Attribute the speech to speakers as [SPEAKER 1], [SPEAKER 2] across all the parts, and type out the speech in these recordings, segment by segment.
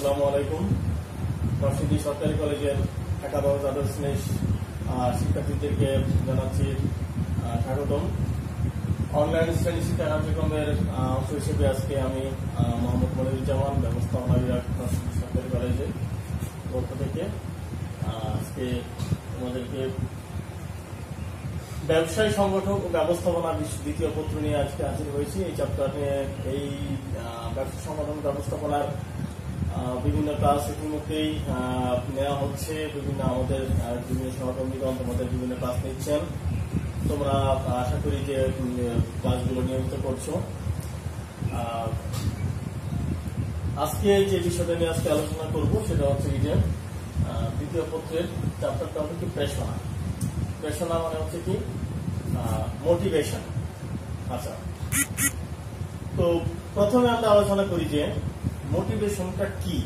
[SPEAKER 1] আসসালামু আলাইকুম। নরসিংদী সরকারি কলেজের একাদশ আহ, শিক্ষার্থীদেরকে জানাচ্ছি স্বাগতম। অনলাইন শ্রেণি শিক্ষা কার্যক্রমের অংশ হিসেবে আজকে আমি মোহাম্মদ মনিরুজ্জামান ব্যবস্থাপনা বিভাগ নরসিংদী সরকারি কলেজের পক্ষ থেকে আজকে তোমাদেরকে ব্যবসায়ী সংগঠক ও ব্যবস্থাপনা দ্বিতীয় পত্র নিয়ে আজকে হাজির হয়েছি। এই চ্যাপ্টার এই ব্যবসা সংগঠন ব্যবস্থাপনার বিভিন্ন ক্লাস ইতিমধ্যেই নেওয়া হচ্ছে। বিভিন্ন আমাদের বিভিন্ন সহকর্মীগণ তোমাদের বিভিন্ন ক্লাস নিচ্ছেন। তোমরা আশা করি যে ক্লাসগুলো নিয়মিত করছ। আজকে যে বিষয়টা নিয়ে আজকে আলোচনা করব, সেটা হচ্ছে যে দ্বিতীয় পত্রের চ্যাপ্টারটা হচ্ছে কি প্রেষণা প্রেষণা মানে হচ্ছে কি? মোটিভেশন আচ্ছা। তো প্রথমে আমরা আলোচনা করি যে মোটিভেশনটা কি?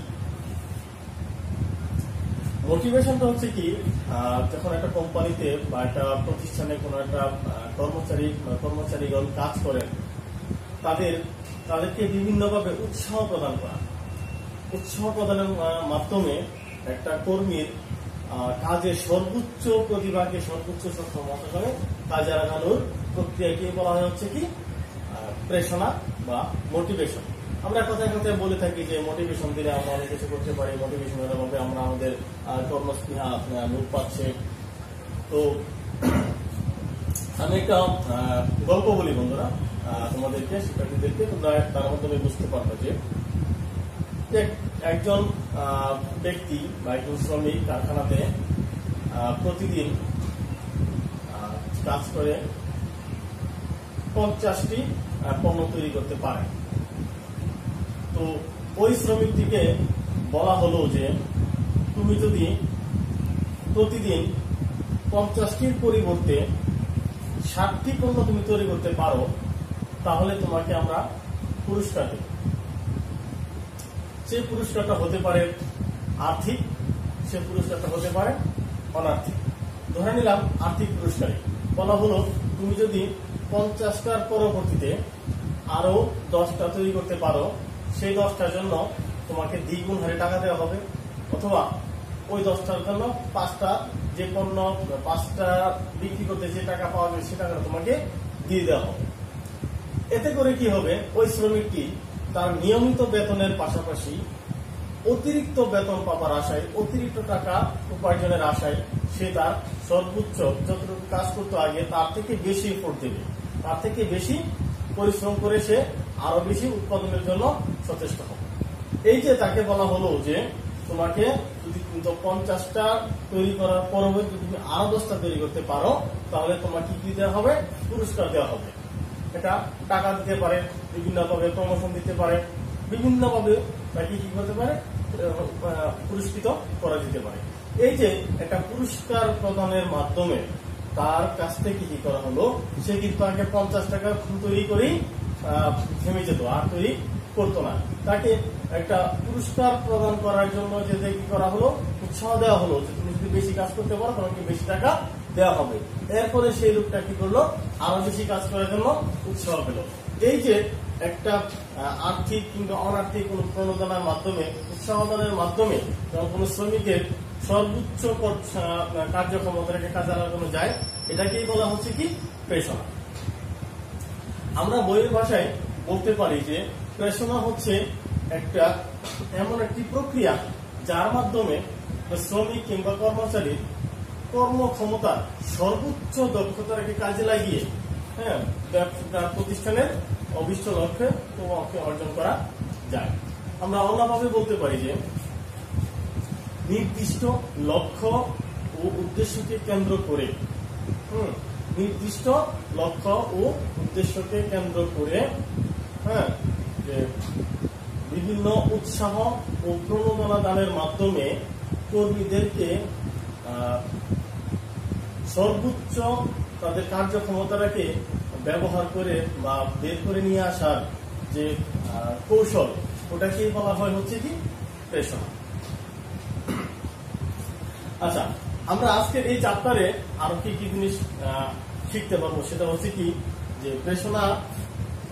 [SPEAKER 1] মোটিভেশনটা হচ্ছে কি যখন একটা কোম্পানিতে বা একটা প্রতিষ্ঠানে কোনো একটা কর্মচারী কর্মচারীগণ কাজ করেন, তাদের, তাদেরকে বিভিন্নভাবে উৎসাহ প্রদান করা। উৎসাহ প্রদানের মাধ্যমে একটা কর্মীর কাজের সর্বোচ্চ প্রতিভাকে সর্বোচ্চ সক্ষমতা করে কাজে লাগানোর প্রক্রিয়াকে বলা হয় হচ্ছে কি প্রেষণা বা মোটিভেশন আমরা কথায় কথায় বলে থাকি যে মোটিভেশন দিলে আমরা অনেক কিছু করতে পারি মোটিভেশনের অভাবে আমরা আমাদের কর্মস্পৃহা লোপ পাচ্ছে। তো আমি একটা গল্প বলি বন্ধুরা তোমাদেরকে, শিক্ষার্থীদেরকে, তোমরা তার মাধ্যমে বুঝতে পারবে যে একজন ব্যক্তি বা একজন শ্রমিক কারখানাতে প্রতিদিন কাজ করে পঞ্চাশটি পণ্য তৈরি করতে পারে। তো ওই শ্রমিকটিকে বলা হলো যে তুমি যদি প্রতিদিন পঞ্চাশটির পরিবর্তে ষাটটি পণ্য তুমি তৈরি করতে পারো, তাহলে তোমাকে আমরা পুরস্কার দেব। সেই পুরস্কারটা হতে পারে আর্থিক সে পুরস্কারটা হতে পারে অনার্থিক। ধরে নিলাম আর্থিক পুরস্কারে। বলা হলো তুমি যদি পঞ্চাশটার পরবর্তীতে আরও দশটা তৈরি করতে পারো সেই দশটার জন্য তোমাকে দ্বিগুণ হারে টাকা দেওয়া হবে। অথবা ওই দশটার জন্য পাঁচটা যে পণ্য, পাঁচটা বিক্রি করতে যে টাকা পাওয়া যাবে সে টাকাটা তোমাকে দিয়ে দেওয়া হবে। এতে করে কি হবে? ওই শ্রমিকটি তার নিয়মিত বেতনের পাশাপাশি অতিরিক্ত বেতন পাবার আশায়, অতিরিক্ত টাকা উপার্জনের আশায় সে তার সর্বোচ্চ যতটুকু কাজ করতে আগে তার থেকে বেশি এফোর্ট দেবে। তার থেকে বেশি পরিশ্রম করে সে আরও বেশি উৎপাদনের জন্য সচেষ্ট হবে। এই যে তাকে বলা হলো যে তোমাকে যদি পঞ্চাশটা তৈরি করার পরবর্তী যদি তুমি আরও দশটা তৈরি করতে পারো, তাহলে তোমাকে কি কি দেওয়া হবে? পুরস্কার দেওয়া হবে। এটা টাকা দিতে পারে, বিভিন্নভাবে প্রমোশন দিতে পারে, বিভিন্নভাবে তাকে কি করতে পারে? পুরস্কৃত করা যেতে পারে। এই যে একটা পুরস্কার প্রদানের মাধ্যমে তার কাছ থেকে কি করা হলো? সে কিন্তু আগে পঞ্চাশ টাকা তৈরি করেই থেমে যেত আর তৈরি করতো না। তাকে একটা পুরস্কার প্রদান করার জন্য যে কি করা হলো উৎসাহ দেওয়া হলো যে তুমি যদি বেশি কাজ করতে পারো তোমাকে বেশি টাকা দেওয়া হবে। এরপরে সেই লোকটা কি করল আরও বেশি কাজ করার জন্য উৎসাহ পেল। এই যে একটা আর্থিক কিংবা অনার্থিক কোন প্রণোদনার মাধ্যমে উৎসাহদানের মাধ্যমে যখন কোন শ্রমিকের সর্বোচ্চ কর- আহ, কার্যক্ষমতা রেখে কাজে লাগানো যায় এটাকেই বলা হচ্ছে কি? প্রেষণা আমরা বইয়ের ভাষায় বলতে পারি যে প্রেষণা হচ্ছে একটা এমন একটি প্রক্রিয়া যার মাধ্যমে শ্রমিক কিংবা কর্মচারীর কর্মক্ষমতার সর্বোচ্চ দক্ষতা রেখে কাজে লাগিয়ে হ্যাঁ ব্যবসা প্রতিষ্ঠানের অভিষ্ট লক্ষ্যে তোমাকে অর্জন করা যায়। আমরা অন্যভাবে বলতে পারি যে নির্দিষ্ট লক্ষ্য ও উদ্দেশ্যকে কেন্দ্র করে হুম, নির্দিষ্ট লক্ষ্য ও উদ্দেশ্যকে কেন্দ্র করে হ্যাঁ যে বিভিন্ন উৎসাহ ও প্রণোদনা দানের মাধ্যমে কর্মীদেরকে সর্বোচ্চ তাদের কার্যক্ষমতাটাকে ব্যবহার করে বা বের করে নিয়ে আসার যে কৌশল, ওটাকেই বলা হয় হচ্ছে কি? পেশা আচ্ছা আমরা আজকের এই চ্যাপ্টারে আরও কি কি জিনিস শিখতে পারব সেটা হচ্ছে কি, যে প্রেষণা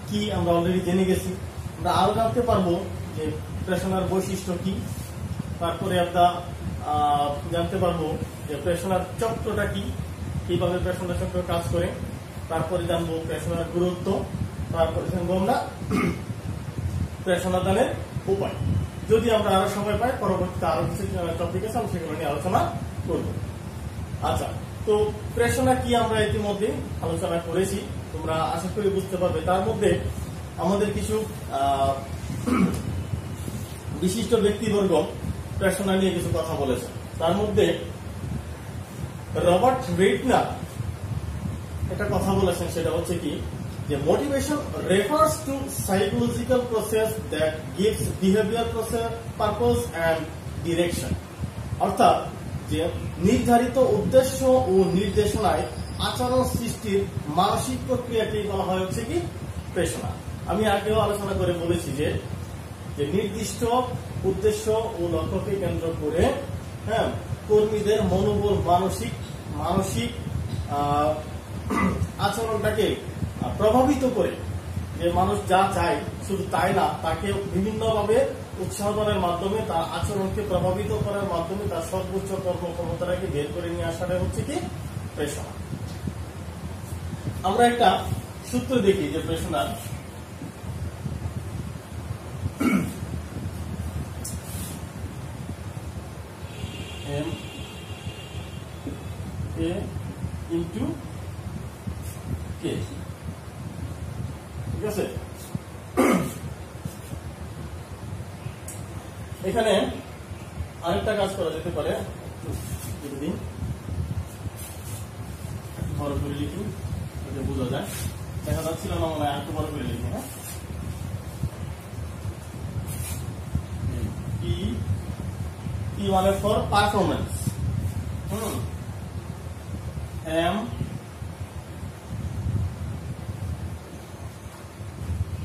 [SPEAKER 1] কি আমরা অলরেডি জেনে গেছি। আমরা আরও জানতে পারব যে প্রেষণার বৈশিষ্ট্য কি। তারপরে আমরা জানতে পারব যে প্রেষণার চক্রটা কি, কীভাবে প্রেষণা চক্র কাজ করে। তারপরে জানব প্রেষণার গুরুত্ব। তারপরে জানব আমরা প্রেষণা দানের উপায়। যদি আমরা আরও সময় পাই, পরবর্তীতে আরও কিছু টপিক আছে আমি সেগুলো নিয়ে আলোচনা করব। আচ্ছা তো প্রেষণা কি আমরা ইতিমধ্যে আলোচনা করেছি, তোমরা আশা করি বুঝতে পারবে। তার মধ্যে আমাদের কিছু বিশিষ্ট ব্যক্তিবর্গ প্রেষণা নিয়ে কিছু কথা বলেছে। তার মধ্যে রবার্ট রেটনার একটা কথা বলেছেন, সেটা হচ্ছে কি, যে motivation refers to psychological process that gives behaviour process purpose and direction অর্থাৎ যে নির্ধারিত উদ্দেশ্য ও নির্দেশনায় আচরণ সৃষ্টির মানসিক প্রক্রিয়াকে বলা হয় হচ্ছে কি? প্রেষণা আমি আগেও আলোচনা করে বলেছি যে যে নির্দিষ্ট উদ্দেশ্য ও লক্ষ্যকে কেন্দ্র করে হ্যাঁ কর্মীদের মনোবল, মানসিক মানসিক আচরণটাকে প্রভাবিত করে যে মানুষ যা চায়, শুধু তাই না, তাকে বিভিন্নভাবে উৎসাহ উৎসাহনের মাধ্যমে, তার আচরণকে প্রভাবিত করার মাধ্যমে তার সর্বোচ্চ কর্মক্ষমতাটাকে বের করে নিয়ে আসাটা হচ্ছে কি? প্রেষণা আমরা একটা সূত্র দেখি যে এ, ইন্টু কে? ঠিক আছে? এখানে আরেকটা কাজ করা যেতে পারে। বড় করে লিখি বোঝা যায়। দেখা যাচ্ছিল না মনে হয় একটু বড় করে লিখি হ্যাঁ? পি পি মানে ফর পারফরমেন্স হুম? এম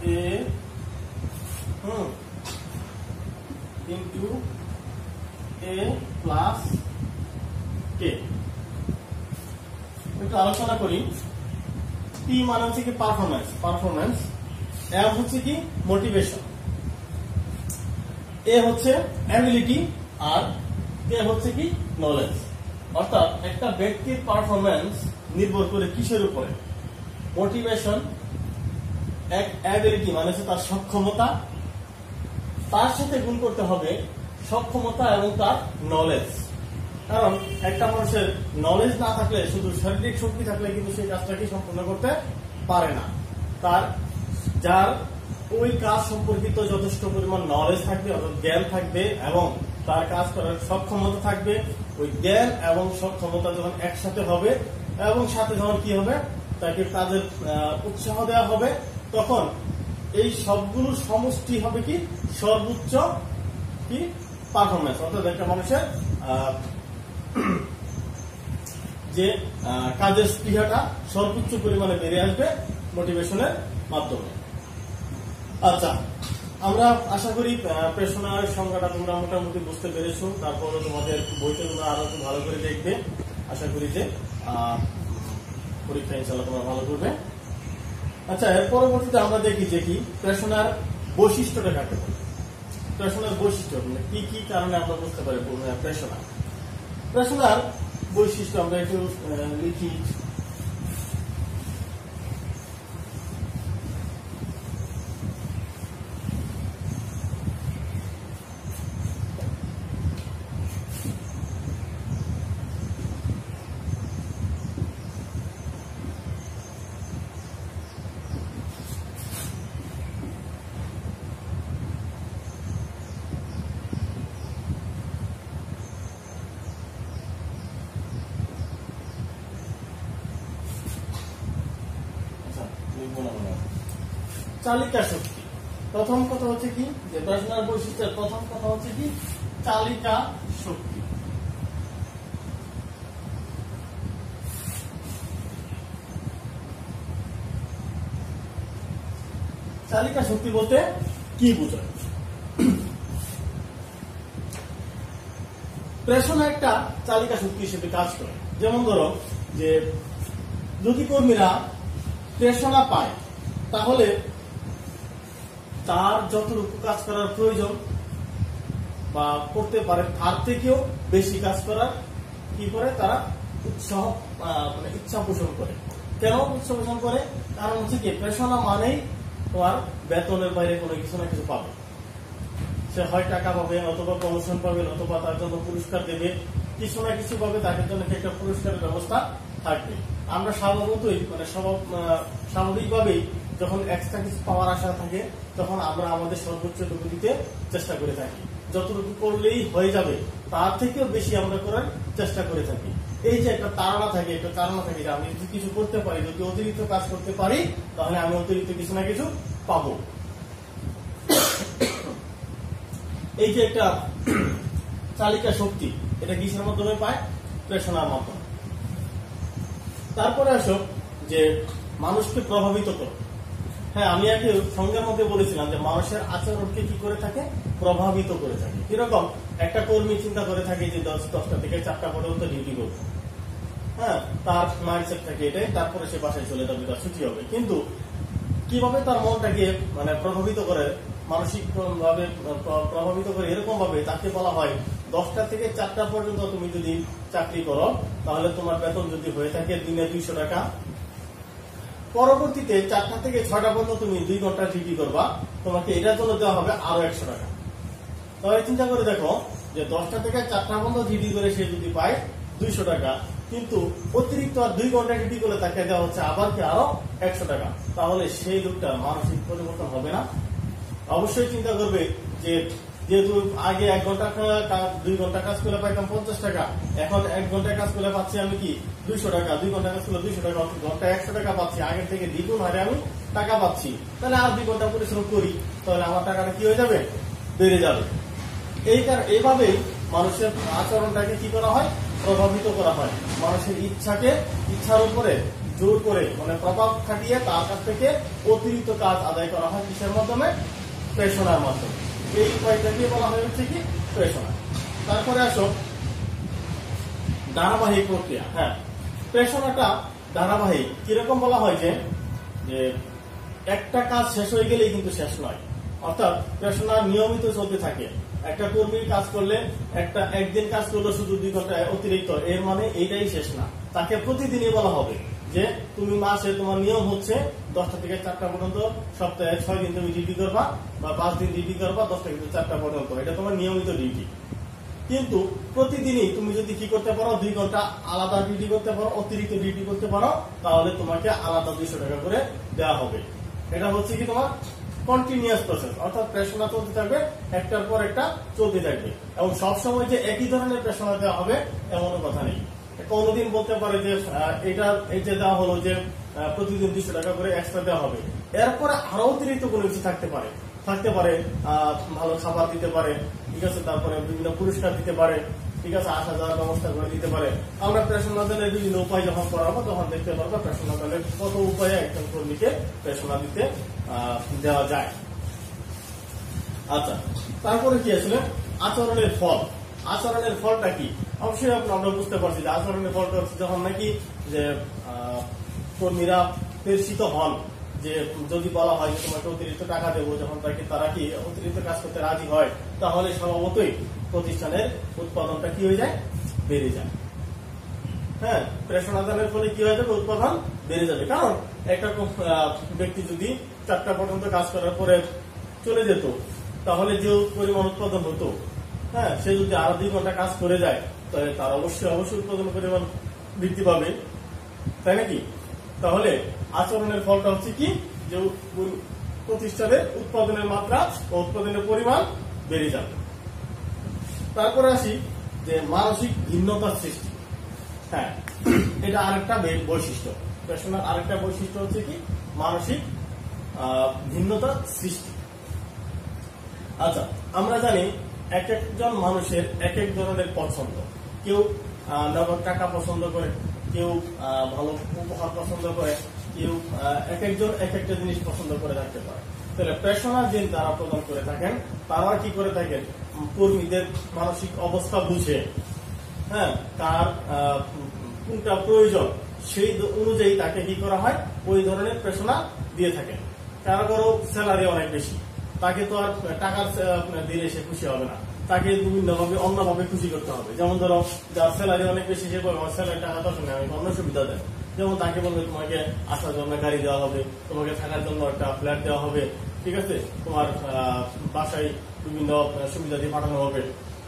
[SPEAKER 1] এ হুম ইন্টু এ প্লাস কে একটু আলোচনা করি পি মানে হচ্ছে কি পারফরমেন্স পারফরমেন্স এম হচ্ছে কি মোটিভেশন এ হচ্ছে অ্যাবিলিটি আর কে হচ্ছে কি নলেজ অর্থাৎ একটা ব্যক্তির পারফরমেন্স নির্ভর করে কিসের উপরে? মোটিভেশন এক অ্যাবিলিটি মানে হচ্ছে তার সক্ষমতা। তার সাথে গুণ করতে হবে সক্ষমতা এবং তার নলেজ কারণ একটা মানুষের নলেজ না থাকলে, শুধু শারীরিক শক্তি থাকলে কিন্তু সেই কাজটাকে সম্পূর্ণ করতে পারে না। তার যার ওই কাজ সম্পর্কিত যথেষ্ট পরিমাণ নলেজ থাকবে অর্থাৎ জ্ঞান থাকবে এবং তার কাজ করার সক্ষমতা থাকবে। ওই জ্ঞান এবং সক্ষমতা যখন একসাথে হবে এবং সাথে যখন কি হবে? তাকে আহ, উৎসাহ দেওয়া হবে। তখন এই সবগুলোর সমষ্টি হবে কি? সর্বোচ্চ কি? পারফরমেন্স অর্থাৎ একটা মানুষের যে কাজের স্পৃহাটা সর্বোচ্চ পরিমাণে বেড়ে আসবে মোটিভেশনের মাধ্যমে। আচ্ছা আমরা আশা করি প্রেষণার সংজ্ঞাটা তোমরা মোটামুটি বুঝতে পেরেছ। তারপরে তোমাদের বইটা তোমরা আরও একটু ভালো করে দেখবে। আশা করি যে পরীক্ষা ইনশাল্লাহ তোমরা ভালো করবে। আচ্ছা এর পরবর্তীতে আমরা দেখি যে কি প্রেষণার বৈশিষ্ট্যটা বলে? প্রেষণার বৈশিষ্ট্য মানে কি কি কারণে আমরা বুঝতে পারি প্রেষণা প্রেষণার বৈশিষ্ট্য আমরা একটু আহ, লিখি আচ্ছা, লিখব না মনে হয়। চালিকা শক্তি। প্রথম কথা হচ্ছে কি? যে প্রেষণার বৈশিষ্ট্যের প্রথম কথা হচ্ছে কি? চালিকা শক্তি। চালিকা শক্তি বলতে কি বোঝায়? প্রেষণা একটা চালিকা শক্তি হিসেবে কাজ করে। যেমন ধরো যে যদি কর্মীরা প্রেষণা পায়, তাহলে তার যতটুকু কাজ করার প্রয়োজন বা করতে পারে, তার থেকেও বেশি কাজ করার কি করে? তারা উৎসাহ মানে ইচ্ছা পোষণ করে। কেন উৎসাহ পোষণ করে? কারণ হচ্ছে কি পেশনা মানেই তোমার বেতনের বাইরে কোনো কিছু না কিছু পাবে। সে হয় টাকা পাবে অথবা প্রমোশন পাবে, অথবা তার জন্য পুরস্কার দেবে, কিছু না কিছু পাবে তাদের জন্য একটা পুরস্কারের ব্যবস্থা থাকবে। আমরা স্বাভাবিকই মানে স্বাভাবিকভাবেই যখন এক্সট্রা কিছু পাওয়ার আশা থাকে, তখন আমরা আমাদের সর্বোচ্চটুকু দিতে চেষ্টা করে থাকি। যতটুকু করলেই হয়ে যাবে, তার থেকেও বেশি আমরা করার চেষ্টা করে থাকি। এই যে একটা তাড়না থাকে, একটা তাড়না থাকে যে আমি যদি কিছু করতে পারি, যদি অতিরিক্ত কাজ করতে পারি, তাহলে আমি অতিরিক্ত কিছু না কিছু পাবো। এই যে একটা চালিকা শক্তি, এটা কিসের মাধ্যমে পায়? প্রেষণার মাধ্যমে। তারপরে আসো যে মানুষকে প্রভাবিত করে। হ্যাঁ আমি আগে সঙ্গের মধ্যে বলেছিলাম যে মানুষের আচরণকে কি করে থাকে? প্রভাবিত করে থাকে। কীরকম? একটা কর্মী চিন্তা করে থাকে যে দশ, দশটা থেকে চারটা পর্যন্ত ডিউটি করবে। হ্যাঁ তার মাইন্ডসেট থাকে এটাই, তারপরে সে বাসায় চলে যাবে, তার ছুটি হবে। কিন্তু কীভাবে তার মনটাকে মানে প্রভাবিত করে, মানসিক ভাবে প্রভাবিত করে এরকম ভাবে তাকে বলা হয়, দশটা থেকে চারটা পর্যন্ত তুমি যদি চাকরি করো, তাহলে তোমার বেতন যদি হয়ে থাকে দিনে দুইশো টাকা পরবর্তীতে চারটা থেকে ছয়টা পর্যন্ত তুমি দুই ঘণ্টা ডিউটি করবা, তোমাকে এটার জন্য দেওয়া হবে আরও একশো টাকা। তবে চিন্তা করে দেখো যে দশটা থেকে চারটা পর্যন্ত ডিউটি করে সে যদি পায় দুইশো টাকা, কিন্তু অতিরিক্ত আর দুই ঘণ্টা ডিউটি করলে তাকে দেওয়া হচ্ছে আবার কি আরও একশো টাকা। তাহলে সেই লোকটা মানসিক পরিবর্তন হবে না। অবশ্যই চিন্তা করবে যে যেহেতু আগে এক ঘণ্টা দুই ঘণ্টা কাজ করলে পাইতাম পঞ্চাশ টাকা। এখন এক ঘণ্টা কাজ করলে পাচ্ছি আমি কি, দুইশো টাকা। দুই ঘণ্টা কাজ করলে দুইশো টাকা ঘণ্টা একশো টাকা পাচ্ছি। আগের থেকে দ্বিগুণ হারে আমি টাকা পাচ্ছি। তাহলে আর দুই ঘণ্টা পরিশ্রম করি। তাহলে আমার টাকাটা কি হয়ে যাবে? বেড়ে যাবে। এই এইভাবেই মানুষের আচরণটাকে কি করা হয়? প্রভাবিত করা হয়। মানুষের ইচ্ছাকে, ইচ্ছার উপরে জোর করে মানে প্রভাব খাটিয়ে তার কাছ থেকে অতিরিক্ত কাজ আদায় করা হয় কিসের মাধ্যমে? প্রেষণার মাধ্যমে। এই উপায়টাকে বলা হয় হচ্ছে কি? প্রেষণা তারপরে আসো, ধারাবাহিক প্রক্রিয়া হ্যাঁ। প্রেষণাটা ধারাবাহিক। কীরকম বলা হয় যে একটা কাজ শেষ হয়ে গেলেই কিন্তু শেষ নয়। অর্থাৎ প্রেষণা নিয়মিত চলতে থাকে। একটা কর্মী কাজ করলে একটা একদিন কাজ করলে শুধু দুই ঘণ্টা অতিরিক্ত, এর মানে এইটাই শেষ না। তাকে প্রতিদিনই বলা হবে যে, তুমি মাসে তোমার নিয়ম হচ্ছে দশটা থেকে চারটা পর্যন্ত সপ্তাহে ছয় দিন তুমি ডিউটি করবা বা পাঁচ দিন ডিউটি করবা, দশটা থেকে চারটা পর্যন্ত। এটা তোমার নিয়মিত ডিউটি। কিন্তু প্রতিদিনই তুমি যদি কি করতে পারো, দুই ঘণ্টা আলাদা ডিউটি করতে পারো, অতিরিক্ত ডিউটি করতে পারো, তাহলে তোমাকে আলাদা দুইশো টাকা করে দেওয়া হবে। এটা হচ্ছে কি তোমার কন্টিনিউয়াস প্রসেস অর্থাৎ প্রেষণা চলতে থাকবে, একটার পর একটা চলতে থাকবে। এবং সবসময় যে একই ধরনের প্রেষণা দেওয়া হবে, এমনও কথা নেই। কোনোদিন বলতে পারে যে এটা, এই যে দেওয়া হলো যে প্রতিদিন দুশো টাকা করে এক্সট্রা দেওয়া হবে। এরপরে আরও অতিরিক্ত কোনো কিছু থাকতে পারে। থাকতে পারে ভালো খাবার দিতে পারে, ঠিক আছে? তারপরে বিভিন্ন পুরস্কার দিতে পারে, ঠিক আছে? আসা যাওয়ার ব্যবস্থা করে দিতে পারে। আমরা প্রেষণা দানের বিভিন্ন উপায় যখন করাবো তখন দেখতে পারব প্রেষণা দানের কত উপায়ে একজন কর্মীকে প্রেষণা দিতে দেওয়া যায়। আচ্ছা তারপরে কি আসলে? আচরণের ফল। আচরণের ফলটা কি? অবশ্যই আমরা বুঝতে পারছি যে আচরণের ফলটা হচ্ছে যখন নাকি যে কর্মীরা প্রেষিত হন যে যদি বলা হয় যে তোমাকে অতিরিক্ত টাকা দেবো, যখন তাকে তারা কি অতিরিক্ত কাজ করতে রাজি হয়, তাহলে স্বভাবতই প্রতিষ্ঠানের উৎপাদনটা কি হয়ে যায়? বেড়ে যায়। হ্যাঁ প্রেষণাদানের ফলে কি হয়ে যাবে? উৎপাদন বেড়ে যাবে। কারণ একটা ব্যক্তি যদি চারটা পর্যন্ত কাজ করার পরে চলে যেত, তাহলে যে পরিমাণ উৎপাদন হতো হ্যাঁ সে যদি আরও দুই ঘণ্টা কাজ করে যায়, তাহলে তার অবশ্যই অবশ্যই উৎপাদন পরিমাণ বৃদ্ধি পাবে। তাই নাকি? তাহলে আচরণের ফলটা হচ্ছে কি? যে প্রতিষ্ঠানের উৎপাদনের মাত্রা ও উৎপাদনের পরিমাণ বেড়ে যাবে। তারপরে আসি যে মানসিক ভিন্নতার সৃষ্টি। হ্যাঁ এটা আরেকটা বৈশিষ্ট্য। পেশনার আরেকটা বৈশিষ্ট্য হচ্ছে কি? মানসিক আহ, ভিন্নতার সৃষ্টি। আচ্ছা আমরা জানি এক একজন মানুষের এক এক ধরনের পছন্দ। কেউ নগদ টাকা পছন্দ করে কেউ ভালো উপহার পছন্দ করে, কেউ এক একজন এক একটা জিনিস পছন্দ করে থাকতে পারে। তাহলে পেশনার যে তারা প্রদান করে থাকেন, তারা কি করে থাকেন? কর্মীদের মানসিক অবস্থা বুঝে। হ্যাঁ তার কোনটা প্রয়োজন, সেই অনুযায়ী তাকে কি করা হয়? ওই ধরনের প্রেষণা দিয়ে থাকে কারও স্যালারি অনেক বেশি। তাকে তো আর টাকার দিলে সে খুশি হবে না। তাকে বিভিন্ন ভাবে অন্যভাবে খুশি করতে হবে। যেমন ধরো যার স্যালারি অনেক বেশি, সে বলবে, আমার স্যালারি টাকা নেই, আমি অন্য সুবিধা দেয় যেমন তাকে বলবে, তোমাকে আসার জন্য গাড়ি দেওয়া হবে, তোমাকে থাকার জন্য একটা ফ্ল্যাট দেওয়া হবে, ঠিক আছে? তোমার বাসায় বিভিন্ন সুবিধা দিয়ে পাঠানো হবে।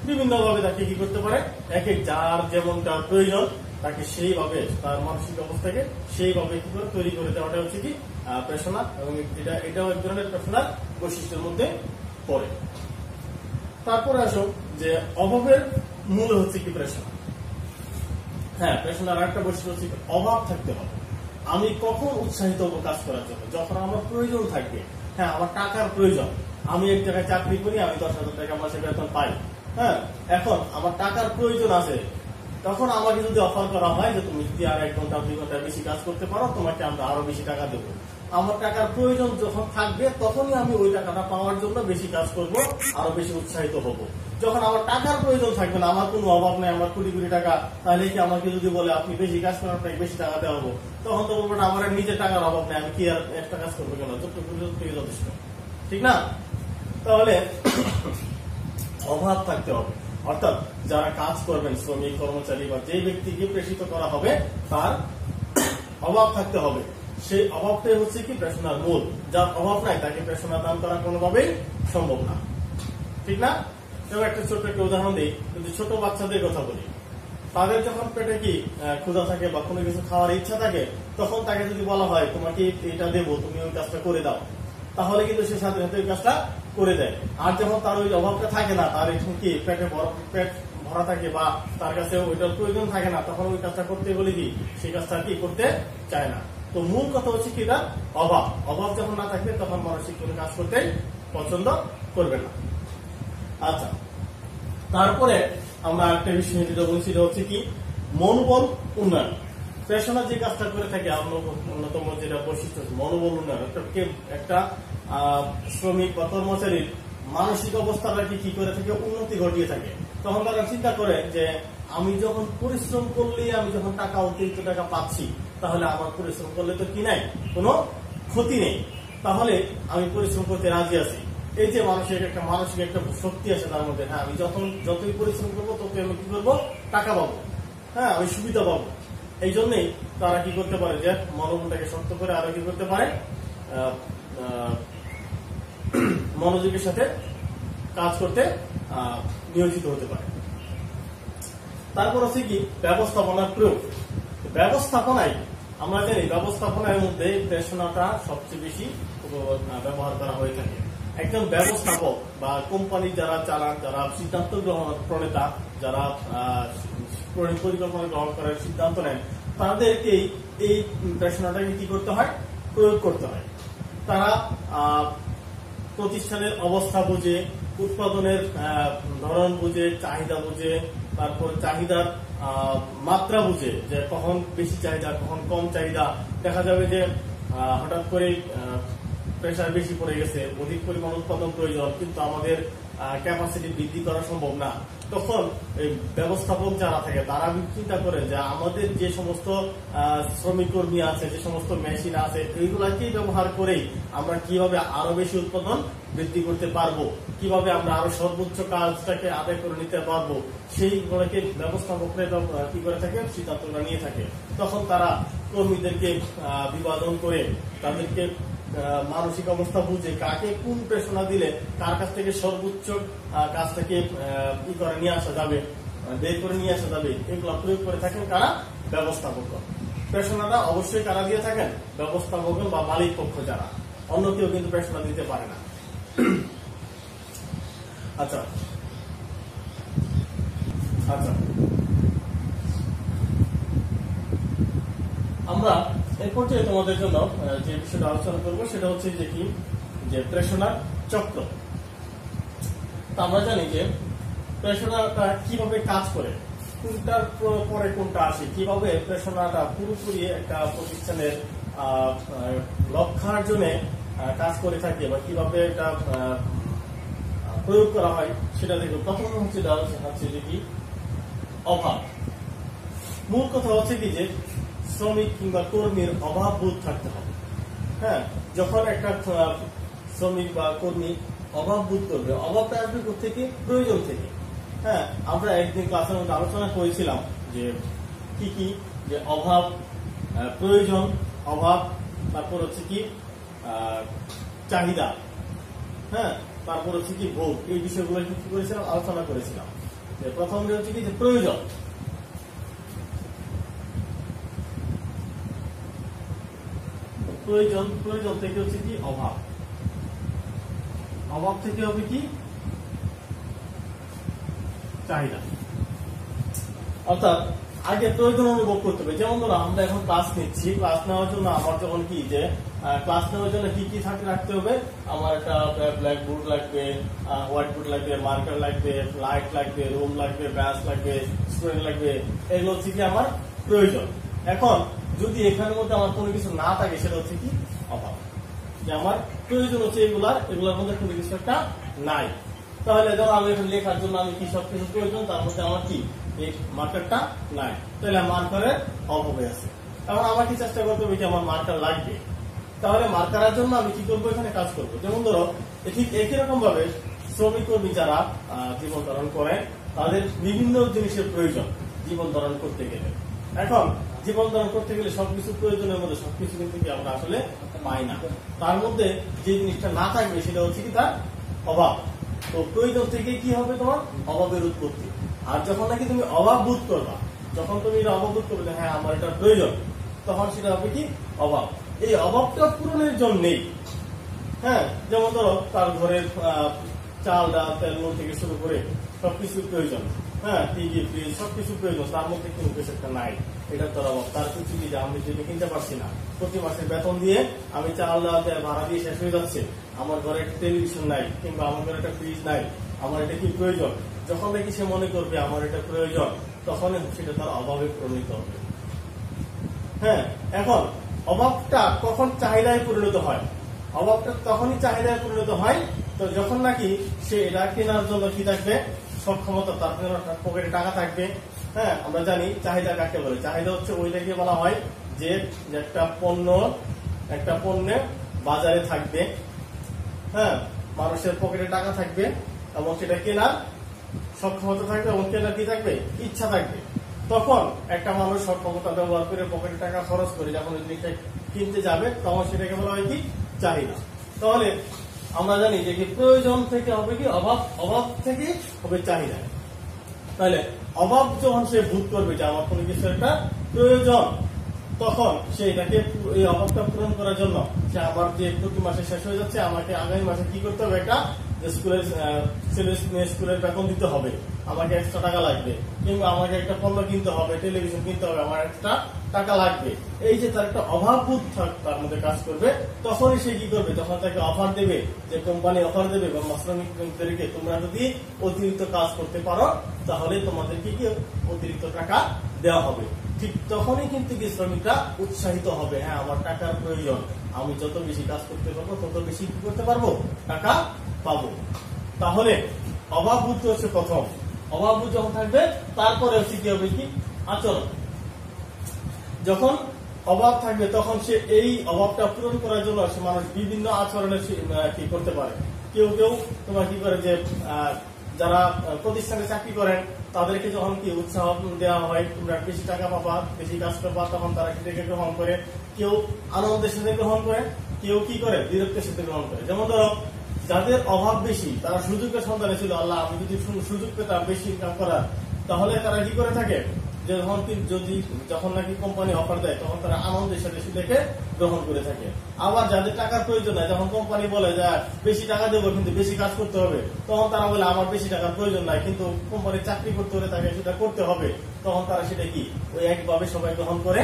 [SPEAKER 1] বিভিন্ন ভাবে তাকে কি করতে পারে? এক এক যার যেমনটা প্রয়োজন, তাকে সেইভাবে, তার মানসিক অবস্থাকে সেইভাবে কি করে তৈরি করে দেওয়াটা হচ্ছে কি প্রেশনার এবং এটা, এটাও এক ধরনের প্রেশনার বৈশিষ্ট্যের মধ্যে পড়ে। তারপরে আসো যে অভাবের মূল হচ্ছে কি প্রেশন হ্যাঁ পেশনার আরেকটা বৈশিষ্ট্য হচ্ছে অভাব থাকতে হবে। আমি কখন উৎসাহিত হব কাজ করার জন্য? যখন আমার প্রয়োজন থাকবে হ্যাঁ আমার টাকার প্রয়োজন, আমি এক জায়গায় চাকরি করি, আমি দশ হাজার টাকা মাসে বেতন পাই। হ্যাঁ এখন আমার টাকার প্রয়োজন আছে তখন আমাকে যদি অফার করা হয় যে তুমি যদি আর এক ঘণ্টা, দুই ঘণ্টা বেশি কাজ করতে পারো, তোমাকে আমরা আরও বেশি টাকা দেবো। আমার টাকার প্রয়োজন যখন থাকবে, তখনই আমি ওই টাকাটা পাওয়ার জন্য বেশি কাজ করব, আরও বেশি উৎসাহিত হব। যখন আমার টাকার প্রয়োজন থাকবে না, আমার কোনো অভাব নেই, আমার কোটি কোটি টাকা, তাহলে কি আমাকে যদি বলে, আপনি বেশি কাজ করেন আপনাকে বেশি টাকা দেওয়া হব? তখন তো বলব আমার নিজের টাকার অভাব নেই, আমি কি আর একটা কাজ করব কেন? যতটুকু যথেষ্ট। ঠিক না? তাহলে অভাব থাকতে হবে। অর্থাৎ যারা কাজ করবেন, শ্রমিক, কর্মচারী বা যে ব্যক্তিকে প্রেষিত করা হবে, তার অভাব থাকতে হবে। সেই অভাবটাই হচ্ছে কি? প্রেষণার মূল। যার অভাব নাই, তাকে প্রেষণা দান করা কোনোভাবেই সম্ভব না। ঠিক না? যেমন একটা ছোট্ট একটা উদাহরণ দিই, যদি ছোট বাচ্চাদের কথা বলি। তাদের যখন পেটে কি ক্ষুধা থাকে বা কোনো কিছু খাওয়ার ইচ্ছা থাকে, তখন তাকে যদি বলা হয়, তোমাকে এটা দেবো, তুমি ওই কাজটা করে দাও। তাহলে কিন্তু সে সাথে সাথে ওই কাজটা করে দেয়। আর যখন তার ওই অভাবটা থাকে না, তার এখন কি পেটে পেট ভরা থাকে বা তার কাছে ওইটার প্রয়োজন থাকে না, তখন ওই কাজটা করতে বলে কি, সেই কাজটা কি করতে চায় না। তো মূল কথা হচ্ছে কি এটা? অভাব। অভাব যখন না থাকবে তখন মানসিক কোনো কাজ করতে পছন্দ করবে না। আচ্ছা তারপরে আমরা একটা বিষয় যেটা বলছি হচ্ছে কি, মনোবল উন্নয়ন। পেশনা যে কাজটা করে থাকে অন্যতম যেটা বৈশিষ্ট্য মনোবল উন্নয়ন একটা একটা শ্রমিক বা কর্মচারীর মানসিক অবস্থাটাকে কি করে থাকে, উন্নতি ঘটিয়ে থাকে। তখন তারা চিন্তা করে যে, আমি যখন পরিশ্রম করলেই আমি যখন টাকা, অতিরিক্ত টাকা পাচ্ছি, তাহলে আমার পরিশ্রম করলে তো কি নাই? কোনো ক্ষতি নেই। তাহলে আমি পরিশ্রম করতে রাজি আছি। এই যে মানুষের একটা, মানসিক একটা শক্তি আছে তার মধ্যে হ্যাঁ আমি যখন, যতই পরিশ্রম করব, ততই আমি কি করব? টাকা পাবো। হ্যাঁ আমি সুবিধা পাবো। এই জন্যই তারা কি করতে পারে যে, মনোবলটাকে শক্ত করে আরও কি করতে পারে? মনোযোগের সাথে কাজ করতে নিয়োজিত হতে পারে। তারপর হচ্ছে কি, ব্যবস্থাপনার প্রয়োগ। ব্যবস্থাপনায়, আমরা জানি ব্যবস্থাপনার মধ্যে পেশনাটা সবচেয়ে বেশি ব্যবহার করা হয়ে থাকে। একজন ব্যবস্থাপক বা কোম্পানি যারা চালান, যারা সিদ্ধান্ত গ্রহণ প্রণেতা, যারা পরিকল্পনা গ্রহণ করার সিদ্ধান্ত নেন। তাদেরকেই এই পেশনাটাকে কি করতে হয়? প্রয়োগ করতে হয়। তারা প্রতিষ্ঠানের অবস্থা বুঝে, উৎপাদনের ধরন বুঝে, চাহিদা বুঝে, তারপর চাহিদার মাত্রা বুঝে যে কখন বেশি চাহিদা, কখন কম চাহিদা। দেখা যাবে যে হঠাৎ করে প্রেশার বেশি পড়ে গেছে, অধিক পরিমাণ উৎপাদন প্রয়োজন, কিন্তু আমাদের ক্যাপাসিটি বৃদ্ধি করা সম্ভব না। তখন ব্যবস্থাপক যারা থাকে, তারা চিন্তা করে যে আমাদের যে সমস্ত শ্রমিক কর্মী আছে, যে সমস্ত মেশিন আছে, এইগুলাকেই ব্যবহার করেই আমরা কীভাবে আরও বেশি উৎপাদন বৃদ্ধি করতে পারব, কীভাবে আমরা আরও সর্বোচ্চ কাজটাকে আদায় করে নিতে পারব, সেইগুলোকে ব্যবস্থাপকরা ব্যব- কি করে থাকে সিদ্ধান্তটা নিয়ে থাকে। তখন তারা কর্মীদেরকে বিভাজন করে তাদেরকে মানসিক অবস্থা বুঝে কাকে কোন প্রেষণা দিলে কার কাছ থেকে সর্বোচ্চ কাজটাকে আহ, ই করে নিয়ে আসা যাবে বের করে নিয়ে আসা যাবে এগুলো প্রয়োগ করে থাকেন কারা? ব্যবস্থাপক প্রেষণাটা অবশ্যই কারা দিয়ে থাকেন? ব্যবস্থাপক বা মালিক পক্ষ যারা। অন্য কেউ কিন্তু প্রেষণা দিতে পারে না। আচ্ছা। আচ্ছা। আমরা এই পর্যায়ে তোমাদের জন্য যে বিষয়টা আলোচনা করব সেটা হচ্ছে যে কি? যে প্রেষণার চক্র। আমরা জানি যে প্রেষণাটা কীভাবে কাজ করে, কোনটার পরে কোনটা আসে, কীভাবে প্রেষণাটা পুরোপুরি একটা প্রতিষ্ঠানের লক্ষ্যার্জনে কাজ করে থাকে বা কীভাবে এটা প্রয়োগ করা হয় সেটা দেখো। প্রথম হচ্ছে হচ্ছে যে কি? অভাব। মূল কথা হচ্ছে কি যে শ্রমিক কিংবা কর্মীর অভাব বোধ থাকতে হবে। হ্যাঁ যখন একটা শ্রমিক বা কর্মী অভাব বোধ করবে অভাবটা আসবে থেকে প্রয়োজন থেকে। হ্যাঁ আমরা একদিন ক্লাসের মধ্যে আলোচনা করেছিলাম যে কি কি, যে অভাব প্রয়োজন, অভাব, তারপর হচ্ছে কি চাহিদা হ্যাঁ তারপর হচ্ছে কি ভোগ, এই বিষয়গুলো কি করেছিলাম, আলোচনা করেছিলাম। প্রথম হচ্ছে কি, যে প্রয়োজন প্রয়োজন প্রয়োজন থেকে হচ্ছে কি? অভাব। অভাব থেকে হবে কি? চাহিদা। অর্থাৎ আগে প্রয়োজন অনুভব করতে হবে। যেমন ধরো, আমরা এখন ক্লাস নিচ্ছি। ক্লাস নেওয়ার জন্য আমার যখন কি যে ক্লাস নেওয়ার জন্য কি কি থাকে রাখতে হবে? আমার একটা ব্ল্যাক বোর্ড লাগবে হোয়াইট বোর্ড লাগবে মার্কার লাগবে লাইট লাগবে রুম লাগবে ব্যাস লাগবে স্টুডেন্ট লাগবে। এগুলো হচ্ছে কি আমার প্রয়োজন। এখন যদি এখানের মধ্যে আমার কোনো কিছু না থাকে, সেটা হচ্ছে কি? অভাব। যে আমার প্রয়োজন হচ্ছে এগুলার এগুলোর মধ্যে কোনো কিছু একটা নাই। তাহলে ধরো আমি এখন লেখার জন্য আমি কি সব কিছু প্রয়োজন? তার মধ্যে আমার কি? মার্কারটা নাই। তাহলে মার্কারের অভাবে আছে। এখন আমার কি চেষ্টা করতে হবে? যে আমার মার্কার লাগবে। তাহলে মার্কারের জন্য আমি কি করব? এখানে কাজ করব। যেমন ধরো ঠিক একই রকম ভাবে শ্রমিক কর্মী যারা জীবন ধারণ করে, তাদের বিভিন্ন জিনিসের প্রয়োজন জীবন ধারণ করতে গেলে। এখন জীবন ধারণ করতে গেলে সবকিছু প্রয়োজনের মধ্যে সবকিছু কিন্তু আমরা আসলে পাই না। তার মধ্যে যে জিনিসটা না থাকবে সেটা হচ্ছে কি তার অভাব। তো প্রয়োজন থেকে কি হবে তোমার? অভাবের উৎপত্তি। আর যখন নাকি তুমি অভাব বোধ করবা, যখন তুমি এটা অভাব বোধ করবে হ্যাঁ আমার এটা প্রয়োজন, তখন সেটা হবে কি? অভাব। এই অভাবটা পূরণের জন্যই। হ্যাঁ যেমন ধরো তার ঘরের চাল, ডাল, তেল থেকে শুরু করে সবকিছু প্রয়োজন। হ্যাঁ সবকিছু প্রয়োজন, তার মধ্যে কোনো কিছু একটা নাই। এটা তোর অভাব তার কিছু যে আমি কিনতে পারছি না। প্রতি মাসে বেতন দিয়ে আমি চাল ভাড়া দিয়ে শেষ হয়ে যাচ্ছে। আমার ঘরে একটা টেলিভিশন নাই, কিংবা আমার ঘরে একটা ফ্রিজ নাই। আমার এটা কি প্রয়োজন? যখন সে মনে করবে আমার এটা প্রয়োজন সেটা তার অভাবে পরিণত হবে। হ্যাঁ এখন অভাবটা কখন চাহিদায় পরিণত হয়? অভাবটা তখনই চাহিদায় পরিণত হয়, তো যখন নাকি সে এটা কেনার জন্য কি থাকবে? সক্ষমতা তার পকেটে টাকা থাকবে। হ্যাঁ আমরা জানি চাহিদা কাকে বলে। চাহিদা হচ্ছে ওইটাকে বলা হয় যে একটা পণ্য, একটা পণ্যে বাজারে থাকবে। হ্যাঁ মানুষের পকেটে টাকা থাকবে এবং সেটা কেনার সক্ষমতা থাকবে এবং কেনার কি থাকবে? ইচ্ছা থাকবে। তখন একটা মানুষ সক্ষমতা ব্যবহার করে পকেটে টাকা খরচ করে, যখন ওই জিনিসটা কিনতে যাবে, তখন সেটাকে বলা হয় কি? চাহিদা। তাহলে আমরা জানি যে প্রয়োজন থেকে হবে কি, অভাব অভাব থেকে হবে চাহিদা। তাহলে অভাব যখন সে ভূত করবে যে আমার কোনো কিছু একটা প্রয়োজন, তখন সে এটাকে এই অভাবটা পূরণ করার জন্য সে আমার যে প্রতি মাসে শেষ হয়ে যাচ্ছে, আমাকে আগামী মাসে কি করতে হবে? একটা স্কুলের ছেলে স্কুলের বেতন দিতে হবে। আমাকে এক্সট্রা টাকা লাগবে। কিংবা আমাকে একটা পণ্য কিনতে হবে টেলিভিশন কিনতে হবে। আমার একটা টাকা লাগবে। এই যে তার একটা অভাব বোধ থাক- তার মধ্যে কাজ করবে, তখনই সে কি করবে? তখন তাকে অফার দেবে, যে কোম্পানি অফার দেবে বা শ্রমিকদেরকে তোমরা যদি অতিরিক্ত কাজ করতে পারো, তাহলে তোমাদেরকে কি অতিরিক্ত টাকা দেওয়া হবে। ঠিক তখনই কিন্তু কি শ্রমিকরা উৎসাহিত হবে। হ্যাঁ আমার টাকার প্রয়োজন। আমি যত বেশি কাজ করতে পারব, তত বেশি কি করতে পারব? টাকা পাবো। তাহলে অভাববোধ হচ্ছে প্রথম। অভাববোধ যখন থাকবে, তারপরে হচ্ছে কি হবে কি? আচরণ। যখন অভাব থাকবে তখন সে এই অভাবটা পূরণ করার জন্য সে মানুষ বিভিন্ন আহ, কি করতে পারে। কেউ কেউ তোমার কি করে যে যারা প্রতিষ্ঠানে চাকরি করেন তাদেরকে যখন কি উৎসাহ দেওয়া হয় তোমরা বেশি টাকা পাবা বেশি কাজ পাবা তখন তারা সেটাকে গ্রহণ করে। কেউ আনন্দের সাথে গ্রহণ করে কেউ কি করে? বিরক্তের সাথে গ্রহণ করে। যেমন ধরো যাদের অভাব বেশি তারা সুযোগের সন্ধানে ছিল আল্লাহ আমি যদি সুযোগ পেতাম বেশি ইনকাম করার তাহলে তারা কি করে থাকে? যে যদি যখন নাকি কোম্পানি অফার দেয়, তখন তারা আনন্দের সাথে সেটাকে গ্রহণ করে থাকে। আবার যাদের টাকার প্রয়োজন নাই, যখন কোম্পানি বলে যে বেশি টাকা দেবো কিন্তু বেশি কাজ করতে হবে তখন তারা বলে, আমার বেশি টাকার প্রয়োজন নাই, কিন্তু কোম্পানির চাকরি করতে হলে তাকে সেটা করতে হবে তখন তারা সেটা কি? ওই একভাবে সবাই গ্রহণ করে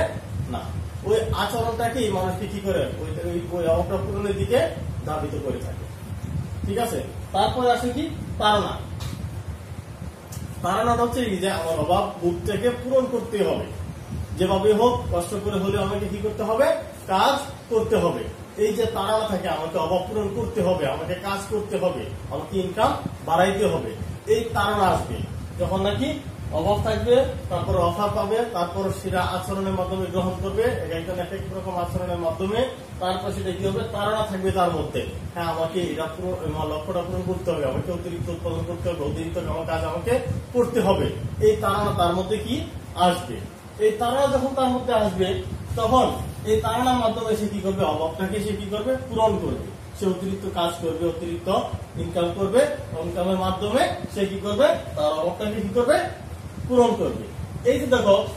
[SPEAKER 1] না। ওই আচরণটাকেই মানুষকে কি করে? ওই অভাবটা পূরণের দিকে ধাবিত করে থাকে। ঠিক আছে? তারপরে আসে কি? তারা তারানাটা হচ্ছে এই যে আমার অভাব বুক পূরণ করতে হবে। যেভাবে হোক, কষ্ট করে হলে আমাকে কি করতে হবে? কাজ করতে হবে। এই যে তারা থাকে, আমাকে অভাব পূরণ করতে হবে, আমাকে কাজ করতে হবে, আমাকে ইনকাম বাড়াইতে হবে। এই তারা আসবে। যখন নাকি অভাব থাকবে, তারপর অফার পাবে, তারপর সেটা আচরণের মাধ্যমে গ্রহণ করবে, এক একজন এক রকম আচরণের মাধ্যমে, তারপর সেটা কি হবে? তারা থাকবে তার মধ্যে। হ্যাঁ আমাকে এটা লক্ষ্যটা পূরণ করতে হবে, আমাকে অতিরিক্ত উৎপাদন করতে হবে, অতিরিক্ত আমার কাজ আমাকে করতে হবে। এই তারা তার মধ্যে কি? আসবে। এই তারা যখন তার মধ্যে আসবে, তখন এই তারানার মাধ্যমে সে কি করবে? অভাবটাকে সে কি করবে? পূরণ করবে। সে অতিরিক্ত কাজ করবে, অতিরিক্ত ইনকাম করবে ইনকামের মাধ্যমে সে কি করবে? তার অভাবটাকে কি করবে? পূরণ করবে। এই যে দেখো,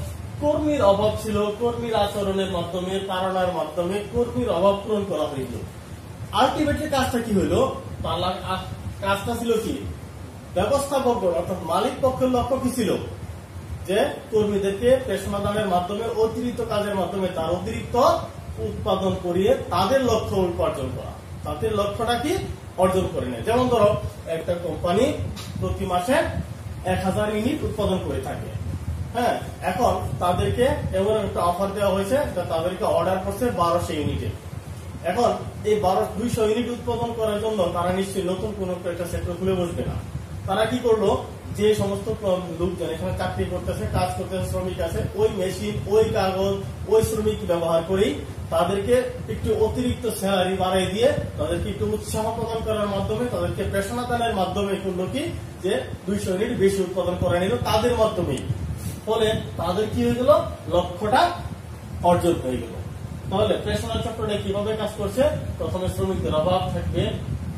[SPEAKER 1] কর্মীর অভাব ছিল, কর্মীর আচরণের মাধ্যমে, তাড়নার মাধ্যমে কর্মীর অভাব পূরণ করা হইল। আলটিমেটলি কাজটা কি হইল? তার কাজটা ছিল কি? ব্যবস্থাপক অর্থাৎ মালিক পক্ষের লক্ষ্য কি ছিল? যে কর্মীদেরকে পেশমাদানের মাধ্যমে, অতিরিক্ত কাজের মাধ্যমে তার অতিরিক্ত উৎপাদন করিয়ে তাদের লক্ষ্য উপার্জন করা। তাদের লক্ষ্যটা কি? অর্জন করে নেয়। যেমন ধরো, একটা কোম্পানি প্রতি মাসে এক হাজার ইউনিট উৎপাদন করে থাকে। হ্যাঁ এখন তাদেরকে এমন একটা অফার দেওয়া হয়েছে তাদেরকে অর্ডার করছে বারোশো ইউনিটে। এখন এই বারো, দুইশো ইউনিট উৎপাদন করার জন্য তারা নিশ্চয়ই নতুন কোন একটা সেক্টর খুলে বসবে না। তারা কি করল? যে সমস্ত লোকজন এখানে চাকরি করতেছে, কাজ করতেছে, শ্রমিক আছে, ওই মেশিন ওই কাগজ, ওই শ্রমিক ব্যবহার করেই তাদেরকে একটু অতিরিক্ত স্যালারি বাড়াই দিয়ে তাদেরকে একটু উৎসাহ প্রদান করার মাধ্যমে, তাদেরকে প্রেষণা মাধ্যমে করল কি? যে দুইশো ইউনিট বেশি উৎপাদন করে নিল তাদের মাধ্যমেই। ফলে তাদের কি হয়ে গেল? লক্ষ্যটা অর্জন হয়ে গেল। তাহলে প্রেষণা চক্রটা কীভাবে কাজ করছে? প্রথমে শ্রমিকদের অভাব থাকবে,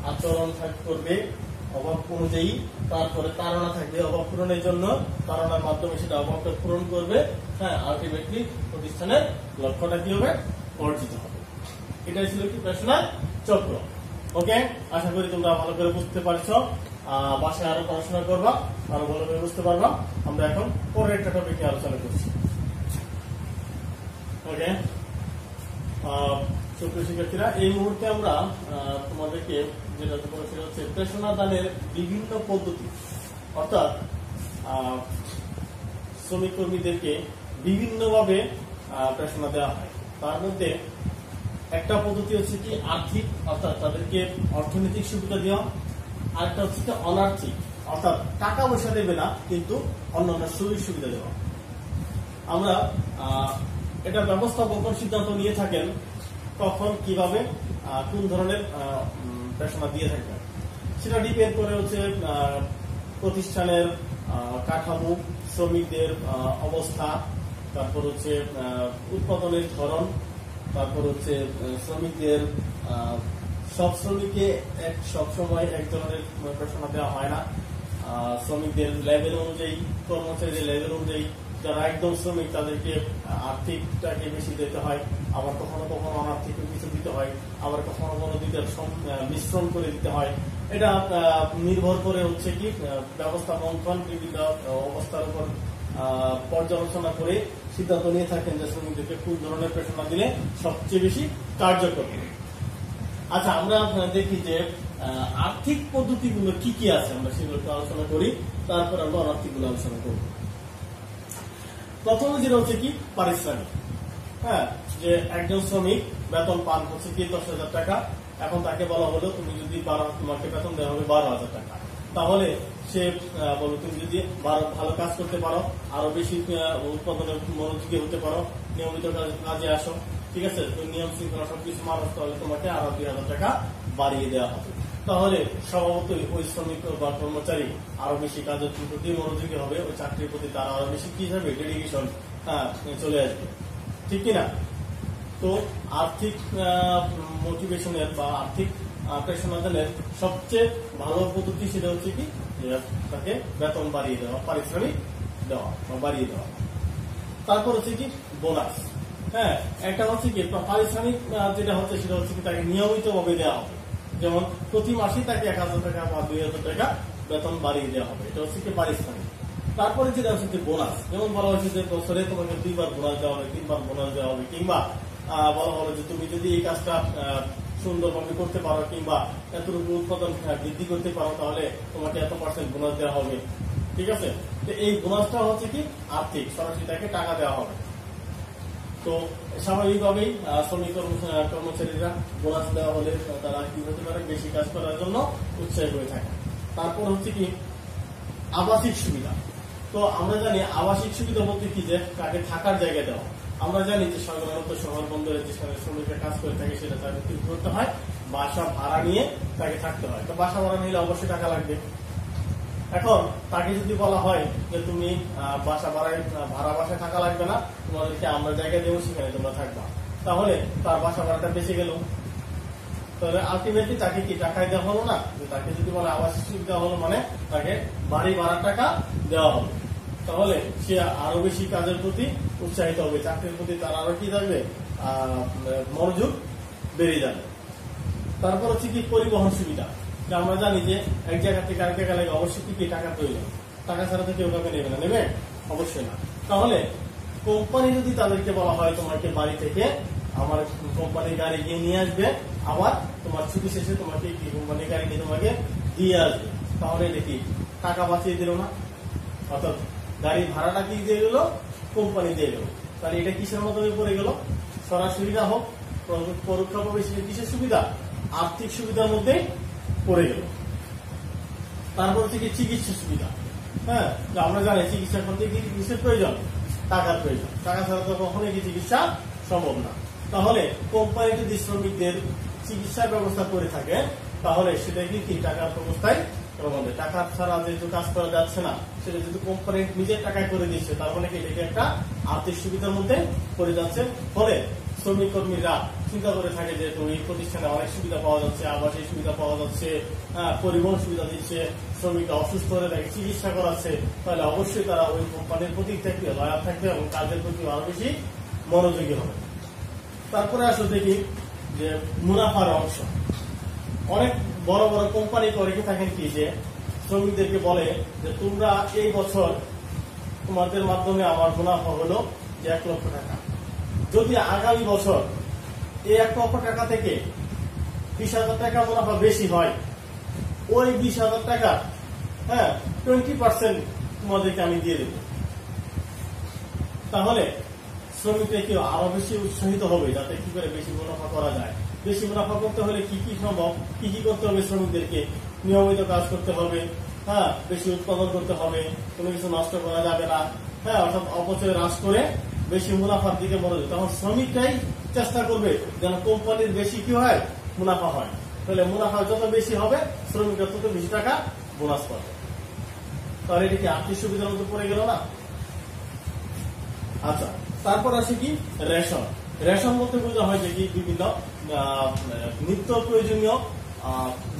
[SPEAKER 1] আচরণ করবে। অভাব অনুযায়ী তারপরে তারা থাকবে। অভাব পূরণের জন্য তারানার মাধ্যমে সেটা অভাবটা পূরণ করবে। হ্যাঁ আলটিমেটলি প্রতিষ্ঠানের লক্ষ্যটা কি হবে? অর্জিত হবে। এটাই ছিল কি প্রেষণার চক্র। ওকে আশা করি তোমরা ভালো করে বুঝতে পারছ। বাসায় আরও পড়াশোনা করবা, আরও ভালো করে বুঝতে পারবা। আমরা এখন পরের একটা টপিক আলোচনা করছি। ওকে সুপ্রিয় শিক্ষার্থীরা, এই মুহূর্তে আমরা তোমাদেরকে যেটা বিভিন্ন পদ্ধতি। অর্থাৎ শ্রমিক কর্মীদেরকে বিভিন্নভাবে প্রেষণা দেওয়া হয়। তার মধ্যে একটা পদ্ধতি হচ্ছে কি, আর্থিক, অর্থাৎ তাদেরকে অর্থনৈতিক সুবিধা দেওয়া। হচ্ছে কি, অনার্থিক, অর্থাৎ টাকা পয়সা দেবে না, কিন্তু অন্যান্য সুযোগ সুবিধা দেওয়া। আমরা এটা ব্যবস্থাপক সিদ্ধান্ত নিয়ে থাকেন কখন, কীভাবে কোন ধরনের পেশনা দিয়ে থাকবেন সেটা ডিপেন্ড করে হচ্ছে প্রতিষ্ঠানের কাঠামো, শ্রমিকদের অবস্থা, তারপর হচ্ছে উৎপাদনের ধরন, তারপর হচ্ছে শ্রমিকদের সব শ্রমিককে এক সবসময় এক ধরনের পেশনা দেওয়া হয় না। শ্রমিকদের লেভেল অনুযায়ী, কর্মচারীদের লেভেল অনুযায়ী, যারা একদম শ্রমিক, তাদেরকে আর্থিকটাকে বেশি দিতে হয়। আবার কখনো কখনো অনার্থিক কিছু দিতে হয়, আবার কখনো কখনো দিতে মিশ্রণ করে দিতে হয়। এটা নির্ভর করে হচ্ছে কি ব্যবস্থাপন বিভিন্ন অবস্থার উপর পর্যালোচনা করে সিদ্ধান্ত নিয়ে থাকেন যে শ্রমিকদেরকে কোন ধরনের প্রেষণা দিলে সবচেয়ে বেশি কার্যকর। আচ্ছা আমরা দেখি যে আর্থিক পদ্ধতিগুলো কি কি আছে? আমরা সেগুলো আলোচনা করি, তারপর আমরা অনার্থিকগুলো আলোচনা করব। প্রথমে যেটা হচ্ছে কি, পারিশ্রমিক। হ্যাঁ যে একজন শ্রমিক বেতন পান হচ্ছে কি দশ হাজার টাকা। এখন তাকে বলা হলো, তুমি যদি বারো, তোমাকে বেতন দেওয়া হবে বারো হাজার টাকা। তাহলে সে বলো তুমি যদি ভালো কাজ করতে পারো, আরও বেশি উৎপাদনের মনোযোগী হতে পারো, নিয়মিত কাজে আসো, ঠিক আছে? নিয়ম শৃঙ্খলা সবকিছু মানুষ তাহলে তোমাকে আরও দুই হাজার টাকা বাড়িয়ে দেওয়া হবে। তাহলে স্বভাবতই ওই শ্রমিক বা কর্মচারী আরও বেশি কাজের প্রতি মনোযোগী হবে, ওই চাকরির প্রতি তারা আরও বেশি কি হবে ডেডিকেশন হ্যাঁ চলে আসবে। ঠিক কিনা তো আর্থিক মোটিভেশনের বা আর্থিক পেশনাদানের সবচেয়ে ভালো পদ্ধতি সেটা হচ্ছে কি? তাকে বেতন বাড়িয়ে দেওয়া, পারিশ্রমিক দেওয়া বা বাড়িয়ে দেওয়া। তারপর হচ্ছে কি? বোনাস হ্যাঁ একটা হচ্ছে কি? পারিশ্রমিক যেটা হচ্ছে সেটা হচ্ছে কি? তাকে নিয়মিত ভাবে দেওয়া হবে। যেমন প্রতি মাসে তাকে এক হাজার টাকা বা দুই হাজার টাকা বেতন বাড়িয়ে দেওয়া হবে। এটা হচ্ছে কি? পারিশ্রমিক। তারপরে যেটা হচ্ছে বোনাস যেমন বলা হয়েছে যে বছরে তোমাকে দুইবার বোনাস দেওয়া হবে, তিনবার বোনাস দেওয়া হবে, কিংবা বলা হলো যে তুমি যদি এই কাজটা সুন্দরভাবে করতে পারো, কিংবা এতটুকু উৎপাদন বৃদ্ধি করতে পারো, তাহলে তোমাকে এত পার্সেন্ট বোনাস দেওয়া হবে। ঠিক আছে? তো এই বোনাসটা হচ্ছে কি? আর্থিক। সরাসরি তাকে টাকা দেওয়া হবে। তো স্বাভাবিকভাবেই শ্রমিক কর্মচারীরা বোনাস দেওয়া হলে তারা কি হতে পারে? বেশি কাজ করার জন্য উৎসাহী হয়ে থাকে। তারপর হচ্ছে কি? আবাসিক সুবিধা। তো আমরা জানি আবাসিক সুবিধা বলতে কি যে তাকে থাকার জায়গা দেওয়া। আমরা জানি যে সাধারণত শহর বন্দরে যেখানে শ্রমিকরা কাজ করে থাকে সেটা কি করতে হয়, বাসা ভাড়া নিয়ে তাকে থাকতে হয়। তো বাসা ভাড়া নিলে অবশ্যই টাকা লাগবে। এখন তাকে যদি বলা হয় যে তুমি বাসা ভাড়ায় ভাড়া বাসায় থাকা লাগবে না, তোমাদেরকে আমরা জায়গা দেবো, সেখানে তোমরা থাকবা। তাহলে তার বাসা ভাড়াটা বেঁচে গেল। তাহলে আলটিমেটলি তাকে কি টাকায় দেওয়া হলো না? যে তাকে যদি বলে আবাসিক সুবিধা হলো মানে তাকে বাড়ি ভাড়ার টাকা দেওয়া হবে তাহলে সে আরও বেশি কাজের প্রতি উৎসাহিত হবে, চাকরির প্রতি তার আরও কি থাকবে? মনোযোগ বেড়ে যাবে। তারপর হচ্ছে কি পরিবহন সুবিধা। আমরা জানি যে এক জায়গা থেকে আরেক জায়গায় লাগে, অবশ্যই কি টাকা প্রয়োজন? টাকা ছাড়া তো কেউ কাউকে নেবে না। নেবে? অবশ্যই না। তাহলে কোম্পানি যদি তাদেরকে বলা হয়, তোমাকে বাড়ি থেকে আমার কোম্পানির গাড়ি গিয়ে নিয়ে আসবে, আবার তোমার ছুটি শেষে তোমাকে কি কোম্পানি গাড়ি নিয়ে তোমাকে দিয়ে আসবে। তাহলে এটা কি টাকা বাঁচিয়ে দিল না। অর্থাৎ গাড়ি ভাড়াটা কি দিয়ে গেল? কোম্পানি দিয়ে গেল। তাহলে এটা কিসের মাধ্যমে পড়ে গেল? সরাসরি না হোক পরোক্ষভাবে সেটা কিসের সুবিধা? আর্থিক সুবিধার মধ্যে পড়ে গেল। তারপর থেকে চিকিৎসা সুবিধা। হ্যাঁ আমরা জানি চিকিৎসা করতে কি কিসের প্রয়োজন? টাকার প্রয়োজন। টাকা ছাড়া তো কখনোই কি চিকিৎসা সম্ভব না। তাহলে কোম্পানি যদি শ্রমিকদের চিকিৎসার ব্যবস্থা করে থাকে, তাহলে সেটা কি টাকার ব্যবস্থায় প্রবন্ধে। টাকা ছাড়া যেহেতু কাজ করা যাচ্ছে না সেটা যেহেতু কোম্পানি নিজের টাকায় করে দিচ্ছে তার মানে এটাকে একটা আর্থিক সুবিধার মধ্যে পড়ে যাচ্ছে? ফলে শ্রমিক কর্মীরা চিন্তা করে থাকে যে তো এই প্রতিষ্ঠানে অনেক সুবিধা পাওয়া যাচ্ছে আবাসিক সুবিধা পাওয়া যাচ্ছে হ্যাঁ, পরিবহন সুবিধা দিচ্ছে শ্রমিকরা অসুস্থ হলে তাকে চিকিৎসা করাচ্ছে। তাহলে অবশ্যই তারা ওই কোম্পানির প্রতি থাকবে লয়াল থাকবে এবং কাজের প্রতি আরও বেশি মনোযোগী হবে। তারপরে আসলে দেখি যে মুনাফার অংশ। অনেক বড় বড় কোম্পানি করে থাকেন কি যে শ্রমিকদেরকে বলে যে, তোমরা এই বছর তোমাদের মাধ্যমে আমার মুনাফা হলো যে এক লক্ষ টাকা। যদি আগামী বছর এই এক লক্ষ টাকা থেকে বিশ হাজার টাকা মুনাফা বেশি হয়, ওই বিশ হাজার টাকা হ্যাঁ টোয়েন্টি পার্সেন্ট তোমাদেরকে আমি দিয়ে দেবো। তাহলে শ্রমিকরা কেউ আরও বেশি উৎসাহিত হবে যাতে কি করে বেশি মুনাফা করা যায়? বেশি মুনাফা করতে হলে কি কি সম্ভব? কি কি করতে হবে শ্রমিকদেরকে? নিয়মিত কাজ করতে হবে। হ্যাঁ বেশি উৎপাদন করতে হবে। কোনো কিছু নষ্ট করা যাবে না। হ্যাঁ অর্থাৎ অপচয় হ্রাস করে বেশি মুনাফার দিকে মনোযোগ তখন শ্রমিকরাই চেষ্টা করবে যেন কোম্পানির বেশি কি হয়? মুনাফা হয়। তাহলে মুনাফা যত বেশি হবে, শ্রমিকরা তত বেশি টাকা বোনাস পাবে। তাহলে এটা কি আর্থিক সুবিধার মধ্যে পড়ে গেল না? আচ্ছা তারপর আছে কি? রেশন। রেশন বলতে বোঝা হয় যে কি বিভিন্ন নিত্য প্রয়োজনীয়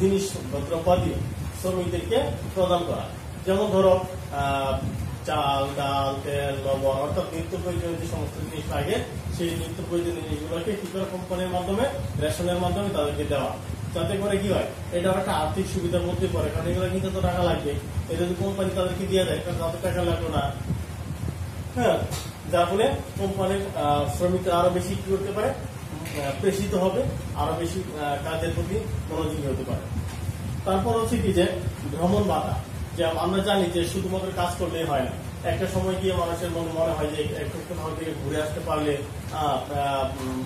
[SPEAKER 1] জিনিস দ্রব্যাদি শ্রমিকদেরকে প্রদান করা যেমন ধরো চাল, ডাল, তেল, লবণ, অর্থাৎ নিত্য প্রয়োজনীয় যে সমস্ত জিনিস লাগে, সেই নিত্য প্রয়োজনীয় জিনিসগুলোকে কি করে কোম্পানির মাধ্যমে, রেশনের মাধ্যমে তাদেরকে দেওয়া যাতে করে কি হয়, এটা একটা আর্থিক সুবিধার মধ্যে পড়ে, কারণ এগুলো কিন্তু টাকা লাগবে এটা যদি কোম্পানি তাদেরকে দিয়ে দেয়, তাহলে তাদের টাকা লাগল না। হ্যাঁ যার ফলে কোম্পানির শ্রমিকরা আরও বেশি কি করতে পারে? প্রেষিত হবে, আরও বেশি কাজের প্রতি মনোযোগী হতে পারে। তারপর হচ্ছে কি যে, ভ্রমণ ভাতা। যে আমরা জানি যে শুধুমাত্র কাজ করলেই হয় না। একটা সময় গিয়ে মানুষের মনে মনে হয় যে, একটু কোথাও থেকে ঘুরে আসতে পারলে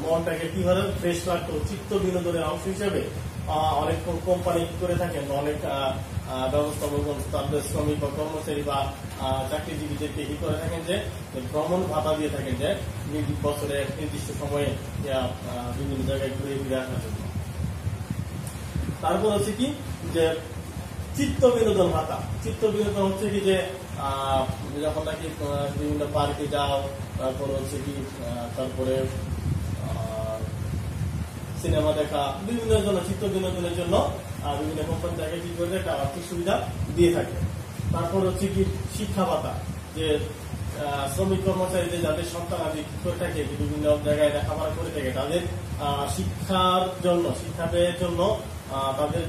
[SPEAKER 1] মনটাকে কীভাবে ফ্রেশ রাখতো চিত্ত বিনোদনের অংশ হিসেবে। অনেক কোম্পানি করে থাকেন, অনেক ব্যবস্থাপক তাদের শ্রমিক বা কর্মচারী বা চাকরিজীবীদেরকে কি করে থাকেন যে ভ্রমণ ভাতা দিয়ে থাকেন যে বছরে নির্দিষ্ট সময়ে বিভিন্ন জায়গায় ঘুরে ফিরে আসার জন্য। তারপর হচ্ছে কি, যে চিত্ত বিনোদন ভাতা। চিত্ত বিনোদন হচ্ছে কি যে যখন নাকি বিভিন্ন পার্কে যাও, তারপর হচ্ছে কি তারপরে সিনেমা দেখা, বিভিন্ন জন্য, চিত্ত বিনোদনের জন্য বিভিন্ন কোম্পানি তাকে কি করে একটা আর্থিক সুবিধা দিয়ে থাকে। তারপর হচ্ছে কি শিক্ষা ভাতা, যে শ্রমিক কর্মচারীদের যাদের সন্তান আদি করে থাকে বিভিন্ন জায়গায় লেখাপড়া করে থাকে, তাদের শিক্ষার জন্য, শিক্ষা ব্যয়ের জন্য তাদের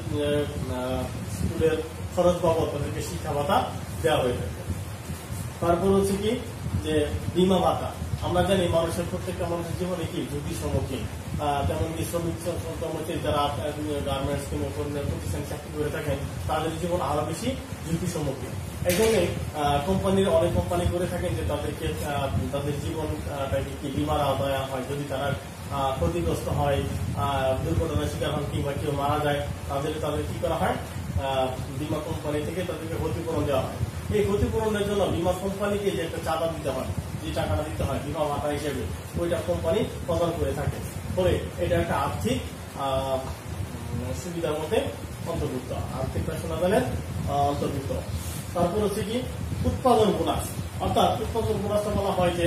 [SPEAKER 1] স্কুলের খরচ বাবদ তাদেরকে শিক্ষা ভাতা দেওয়া হয়ে থাকে। তারপর হচ্ছে কি, যে বিমা ভাতা আমরা জানি মানুষের প্রত্যেকটা মানুষের জীবনে কি ঝুঁকির সম্মুখীন। যেমন কি শ্রমিক কর্মচারী যারা গার্মেন্টস কিংবা প্রতিষ্ঠানে চাকরি করে থাকেন, তাদের জীবন আরও বেশি ঝুঁকির সম্মুখীন। এই জন্যে কোম্পানির অনেক কোম্পানি করে থাকেন যে তাদেরকে তাদের জীবনটাকে কি বিমার আওতায় হয়। যদি তারা ক্ষতিগ্রস্ত হয় দুর্ঘটনার শিকার হন কিংবা কেউ মারা যায়, তাদের তাদের কি করা হয়? বীমা কোম্পানি থেকে তাদেরকে ক্ষতিপূরণ দেওয়া হয়। এই ক্ষতিপূরণের জন্য বীমা কোম্পানিকে যে একটা চাঁদা দিতে হয় যে টাকাটা দিতে হয় বীমা ভাতা হিসেবে, ওইটা কোম্পানি প্রদান করে থাকে। ফলে এটা একটা আর্থিক সুবিধার মধ্যে অন্তর্ভুক্ত আর্থিক পেশনাদানের অন্তর্ভুক্ত। তারপর হচ্ছে কি, উৎপাদন বোনাস অর্থাৎ উৎপাদন বোনাসটা বলা হয় যে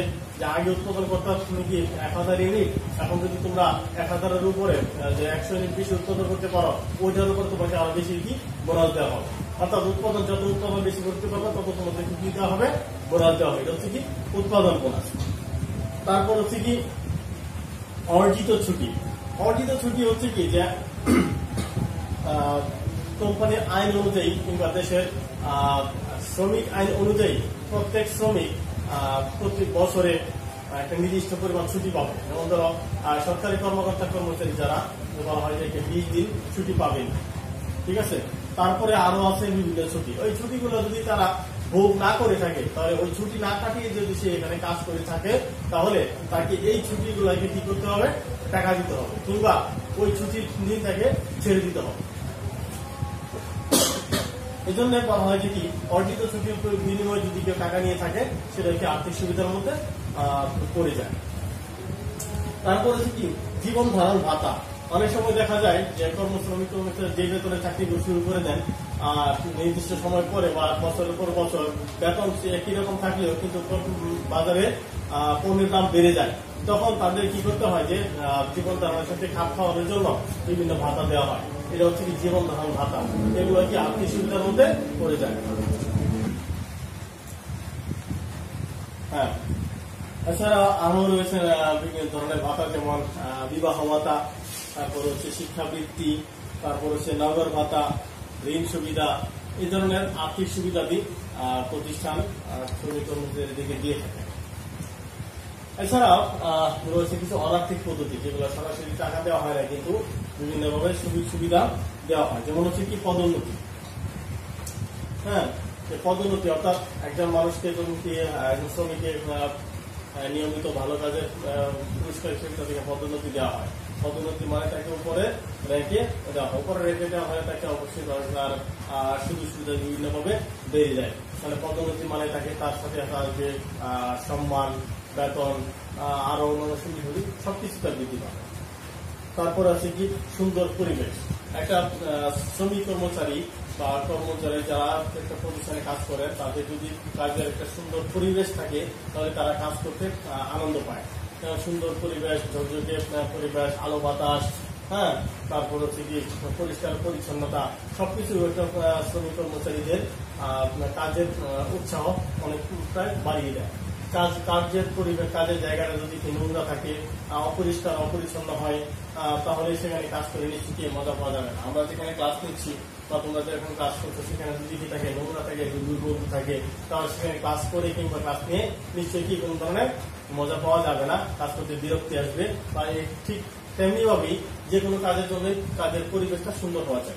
[SPEAKER 1] আগে উৎপাদন করতে তুমি কি এক হাজার ইউনিট এখন যদি তোমরা এক হাজারের উপরে যে একশো ইউনিট বেশি উৎপাদন করতে পারো, ওইটার উপর তোমাকে আরও বেশি কি বোনাস দেওয়া হবে। অর্থাৎ উৎপাদন যত উৎপাদন বেশি করতে পারবে, তত তোমাদের কি দেওয়া হবে? বোনাস দেওয়া হবে। এটা হচ্ছে কি? উৎপাদন বোনাস। তারপর হচ্ছে কি? অর্জিত ছুটি। অর্জিত ছুটি হচ্ছে কি? যে কোম্পানির আইন অনুযায়ী কিংবা দেশের শ্রমিক আইন অনুযায়ী প্রত্যেক শ্রমিক প্রতি বছরে একটা নির্দিষ্ট পরিমাণ ছুটি পাবে। যেমন ধরো সরকারি কর্মকর্তা কর্মচারী যারা বলা হয় যে বিশ দিন ছুটি পাবেন। ঠিক আছে? তারপরে আরও আছে বিভিন্ন ছুটি। ওই ছুটিগুলো যদি তারা ভোগ না করে থাকে, তাহলে ওই ছুটি না কাটিয়ে যদি সে এখানে কাজ করে থাকে, তাহলে তাকে এই ছুটিগুলোকে কি করতে হবে? টাকা দিতে হবে। কিংবা ওই ছুটির দিন তাকে ছেড়ে দিতে হবে। এই জন্য বলা হয় যে কি, অর্জিত ছুটির বিনিময়ে যদি কেউ টাকা নিয়ে থাকে, সেটা একটি আর্থিক সুবিধার মধ্যে পড়ে যায়। তারপর কি জীবন ধারণ ভাতা। অনেক সময় দেখা যায় যে কর্ম শ্রমিক কর্মচারী যে বেতনে চাকরি শুরু করে দেন, আর নির্দিষ্ট সময় পরে বা বছরের পর বছর বেতন একই রকম থাকলেও কিন্তু বাজারে পণ্যের দাম বেড়ে যায়। তখন তাদের কি করতে হয় যে জীবন ধারণের সাথে খাপ খাওয়ানোর জন্য বিভিন্ন ভাতা দেওয়া হয়। এটা হচ্ছে কি জীবন ধারণ ভাতা। এগুলো কি আর্থিক সুবিধার মধ্যে পড়ে যায়? হ্যাঁ। এছাড়া আরও রয়েছে বিভিন্ন ধরনের ভাতা, যেমন বিবাহ ভাতা তারপর হচ্ছে শিক্ষাবৃত্তি তারপর হচ্ছে নগর ভাতা ঋণ সুবিধা এই ধরনের আর্থিক সুবিধাদি প্রতিষ্ঠান শ্রমিক কর্মচারীদের দিকে দিয়ে থাকে। এছাড়াও রয়েছে কিছু অনার্থিক পদ্ধতি যেগুলো সরাসরি টাকা দেওয়া হয় না কিন্তু বিভিন্নভাবে সুযোগ সুবিধা দেওয়া হয়। যেমন হচ্ছে কি পদোন্নতি। হ্যাঁ পদোন্নতি অর্থাৎ একজন মানুষকে যখন কি আহ, শ্রমিকের নিয়মিত ভালো কাজের পুরস্কার হিসেবে তাদেরকে পদোন্নতি দেওয়া হয়। পদোন্নতি মানে তাকে উপরে র্যাঙ্কে দেওয়া উপরে র্যাঙ্কে দেওয়া হয় তাকে অবশ্যই তার সুযোগ সুবিধা বিভিন্নভাবে বেড়ে যায়। মানে পদোন্নতি মানে তাকে তার সাথে আহ, সম্মান বেতন আরও অন্যান্য সুবিধাগুলি সবকিছু তার বৃদ্ধি পাবে তারপর আছে কি? সুন্দর পরিবেশ। একটা শ্রমিক কর্মচারী বা কর্মচারী যারা একটা প্রতিষ্ঠানে কাজ করে তাদের যদি কাজের একটা সুন্দর পরিবেশ থাকে তাহলে তারা কাজ করতে আনন্দ পায়। সুন্দর পরিবেশ ঝকঝকে পরিবেশ, আলো বাতাস হ্যাঁ? তারপর হচ্ছে কি পরিষ্কার পরিচ্ছন্নতা, সবকিছু শ্রমিক কর্মচারীদের কাজের উৎসাহ অনেক প্রায় বাড়িয়ে দেয়। কাজ, কাজের পরিবেশ কাজের জায়গাটা যদি নোংরা থাকে অপরিষ্কার, অপরিচ্ছন্ন হয় তাহলে সেখানে কাজ করে নিশ্চিত মজা পাওয়া যাবে না। আমরা যেখানে ক্লাস নিচ্ছি বা তোমরা যেরকম ক্লাস করছ, সেখানে যদি কি থাকে, নোংরা থাকে দুর্গন্ধ থাকে, তাহলে সেখানে ক্লাস করে কিংবা ক্লাস নিয়ে নিশ্চয়ই কি কোনো ধরনের মজা পাওয়া যাবে না কাজ করতে বিরক্তি আসবে বা ঠিক তেমনি ভাবেই যে কোনো কাজের জন্য কাজের পরিবেশটা সুন্দর হওয়া চাই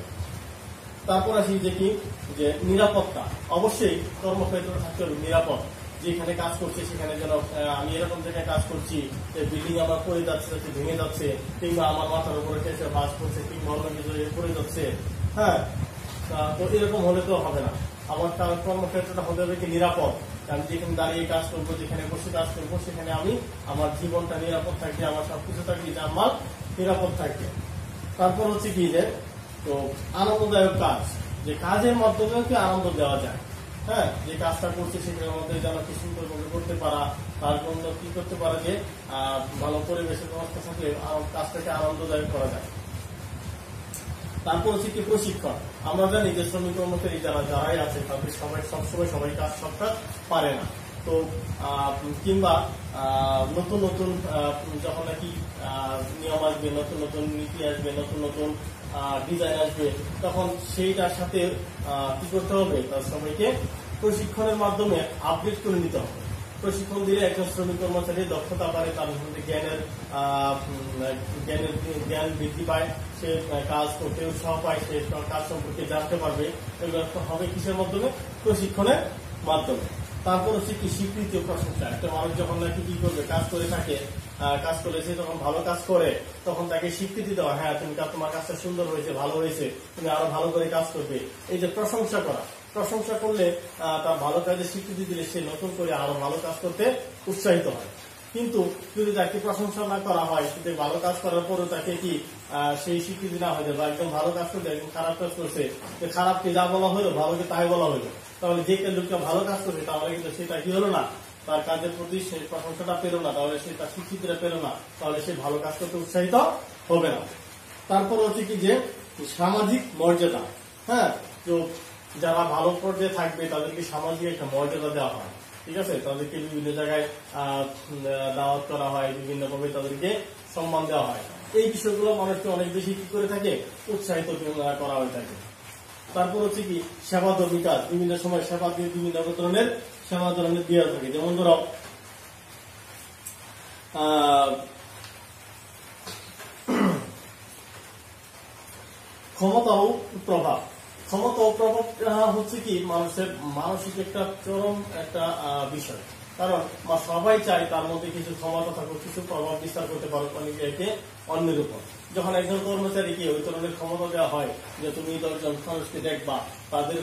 [SPEAKER 1] তারপর আসি যে কি? যে নিরাপত্তা। অবশ্যই কর্মক্ষেত্র থাকতে হবে, নিরাপদ। যেখানে কাজ করছে সেখানে যেন আমি এরকম জায়গায় কাজ করছি, যে বিল্ডিং আমার পড়ে যাচ্ছে যাচ্ছে ভেঙে যাচ্ছে, কিংবা আমার মাথার উপরে এসে বাস করছে কিংবা অন্য কিছু পড়ে যাচ্ছে হ্যাঁ? তা এরকম হলে তো হবে না। আমার কার- কর্মক্ষেত্রটা হতে হবে কি নিরাপদ। আমি যেখানে দাঁড়িয়ে কাজ করব, যেখানে বসে কাজ করব, সেখানে আমি আমার জীবনটা নিরাপদ থাকবে, আমার সবকিছু থাকবে আমার নিরাপদ থাকবে। তারপর হচ্ছে কি যে, তো আনন্দদায়ক কাজ, যে কাজের মাধ্যমেও কি আনন্দ দেওয়া যায়। হ্যাঁ যে কাজটা করছে সেটার মধ্যে যেন কি সুন্দরভাবে করতে পারা, তার জন্য কি করতে পারা যে ভালো পরিবেশের ব্যবস্থা থাকলে কাজটাকে আনন্দদায়ক করা যায়। তারপর হচ্ছে কি প্রশিক্ষণ। আমরা জানি যে শ্রমিক কর্মচারী যারা যারাই আছে, তাদের সবাই সবসময় সবাই কাজ সব কাজ পারে না। তো কিংবা নতুন নতুন যখন নাকি নিয়ম আসবে, নতুন নতুন নীতি আসবে, নতুন নতুন ডিজাইন আসবে, তখন সেইটার সাথে কি করতে হবে? তার সবাইকে প্রশিক্ষণের মাধ্যমে আপডেট করে নিতে হবে। প্রশিক্ষণ দিলে একজন শ্রমিক কর্মচারী দক্ষতা বাড়ে, তার মধ্যে জ্ঞানের জ্ঞানের, জ্ঞান বৃদ্ধি পায়। আহ, কাজ করতে উৎসাহ পায় সে কাজ সম্পর্কে জানতে পারবে এগুলো হবে কিসের মাধ্যমে? প্রশিক্ষণের মাধ্যমে। তারপর হচ্ছে কি স্বীকৃতি ও প্রশংসা। একটা মানুষ যখন নাকি কি করবে কাজ করে থাকে কাজ করলে সে যখন ভালো কাজ করে তখন তাকে স্বীকৃতি দেওয়া হ্যাঁ তুমি তোমার কাজটা সুন্দর হয়েছে ভালো হয়েছে তুমি আরও ভালো করে কাজ করবে। এই যে প্রশংসা করা প্রশংসা করলে তার ভালো কাজের স্বীকৃতি দিলে সে নতুন করে আরও ভালো কাজ করতে উৎসাহিত হয়। কিন্তু যদি তাকে প্রশংসা না করা হয়, সে ভালো কাজ করার পরও তাকে কি সেই স্বীকৃতি না হয়ে বা একদম ভালো কাজ করছে একদম খারাপ কাজ করছে খারাপকে যা বলা হলো, ভালোকে তাই বলা হলো। তাহলে যে লোকটা ভালো কাজ করছে তাহলে কিন্তু সেটা কি হলো না, তার কাজের প্রতি সে প্রশংসাটা পেল না, তাহলে সে তার স্বীকৃতিটা পেল না, তাহলে সে ভালো কাজ করতে উৎসাহিত হবে না। তারপর হচ্ছে কি যে, সামাজিক মর্যাদা হ্যাঁ? তো যারা ভালো পর্যায়ে থাকবে, তাদেরকে সামাজিক একটা মর্যাদা দেওয়া হয়। ঠিক আছে? তাদেরকে বিভিন্ন জায়গায় দাওয়াত করা হয় বিভিন্ন ভাবে তাদেরকে সম্মান দেওয়া হয়। এই বিষয়গুলো মানুষকে অনেক বেশি কি করে থাকে, উৎসাহিত করা হয়ে থাকে। তারপর হচ্ছে কি, সেবা বিকাশ বিভিন্ন সময় সেবা দিয়ে বিভিন্ন ধরনের, সেবা ধরনের দেওয়া থাকে। যেমন ধরো ক্ষমতা ও প্রভাব। ক্ষমতা প্রভাব হচ্ছে কি? মানুষের মানসিক একটা চরম একটা বিষয়। কারণ, মা, সবাই চায় তার মধ্যে কিছু ক্ষমতা থাকুক, কিছু প্রভাব বিস্তার করতে পারো নিজেকে অন্যের উপর। যখন একজন কর্মচারীকে ওই ধরনের ক্ষমতা দেওয়া হয় যে তুমি দশজন মানুষকে দেখবা, তাদের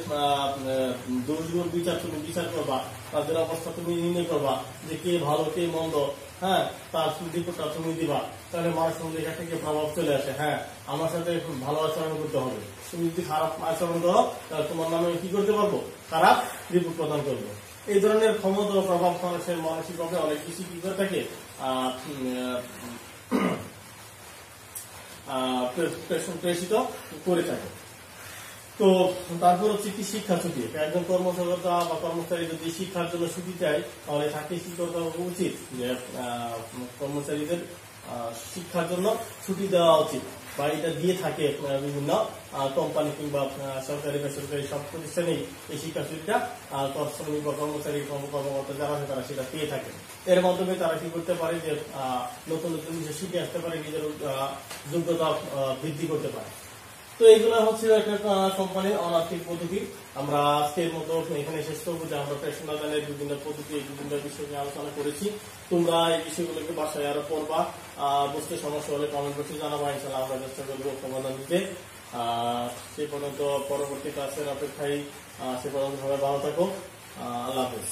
[SPEAKER 1] দোষগুলোর বিচার তুমি বিচার করবা, তাদের অবস্থা তুমি নির্ণয় করবা যে কে ভালো, কে মন্দ হ্যাঁ তার রিপোর্টটা তুমি দিবা। তাহলে মানুষের মধ্যে এখান থেকে প্রভাব চলে আসে। হ্যাঁ আমার সাথে ভালো আচরণ করতে হবে। তুমি যদি খারাপ আচরণ করো, তাহলে তোমার নামে কি করতে পারব? খারাপ রিপোর্ট প্রদান করব। এই ধরনের ক্ষমতা প্রভাব মানুষের মানসিকভাবে অনেক কিছু কি করে থাকে? প্রেষিত করে থাকে। তো তারপর হচ্ছে কি শিক্ষা ছুটি। একজন কর্মকর্তা বা কর্মচারী যদি শিক্ষার জন্য ছুটি চায় তাহলে তাকে কি করতে উচিত যে কর্মচারীদের শিক্ষার জন্য ছুটি দেওয়া উচিত। বা এটা দিয়ে থাকে বিভিন্ন কোম্পানি কিংবা সরকারি বেসরকারি সব প্রতিষ্ঠানেই এই শিক্ষা আহ, শ্রমিক বা কর্মচারী কর্ম- কর্মকর্তা যারা আছে তারা সেটা পেয়ে থাকে। এর মাধ্যমে তারা কি করতে পারে যে নতুন নতুন কিছু শিখে আসতে পারে নিজের যোগ্যতা বৃদ্ধি করতে পারে। তো এইগুলো হচ্ছে একটা কোম্পানির অনার্থিক পদ্ধতি। আমরা আজকের মতো এখানে শেষ করব। যে আমরা দানের বিভিন্ন পদ্ধতি, বিভিন্ন বিষয় নিয়ে আলোচনা করেছি। তোমরা এই বিষয়গুলোকে বাসায় আরও পড়বা। বুঝতে সমস্যা হলে কমেন্ট বক্সে জানাবা। ইনশাল্লাহ আমরা চেষ্টা করব সমাধান দিতে। সে পর্যন্ত পরবর্তী ক্লাসের অপেক্ষায় সে পর্যন্ত ভালো থাকো। আল্লাহ হাফিজ।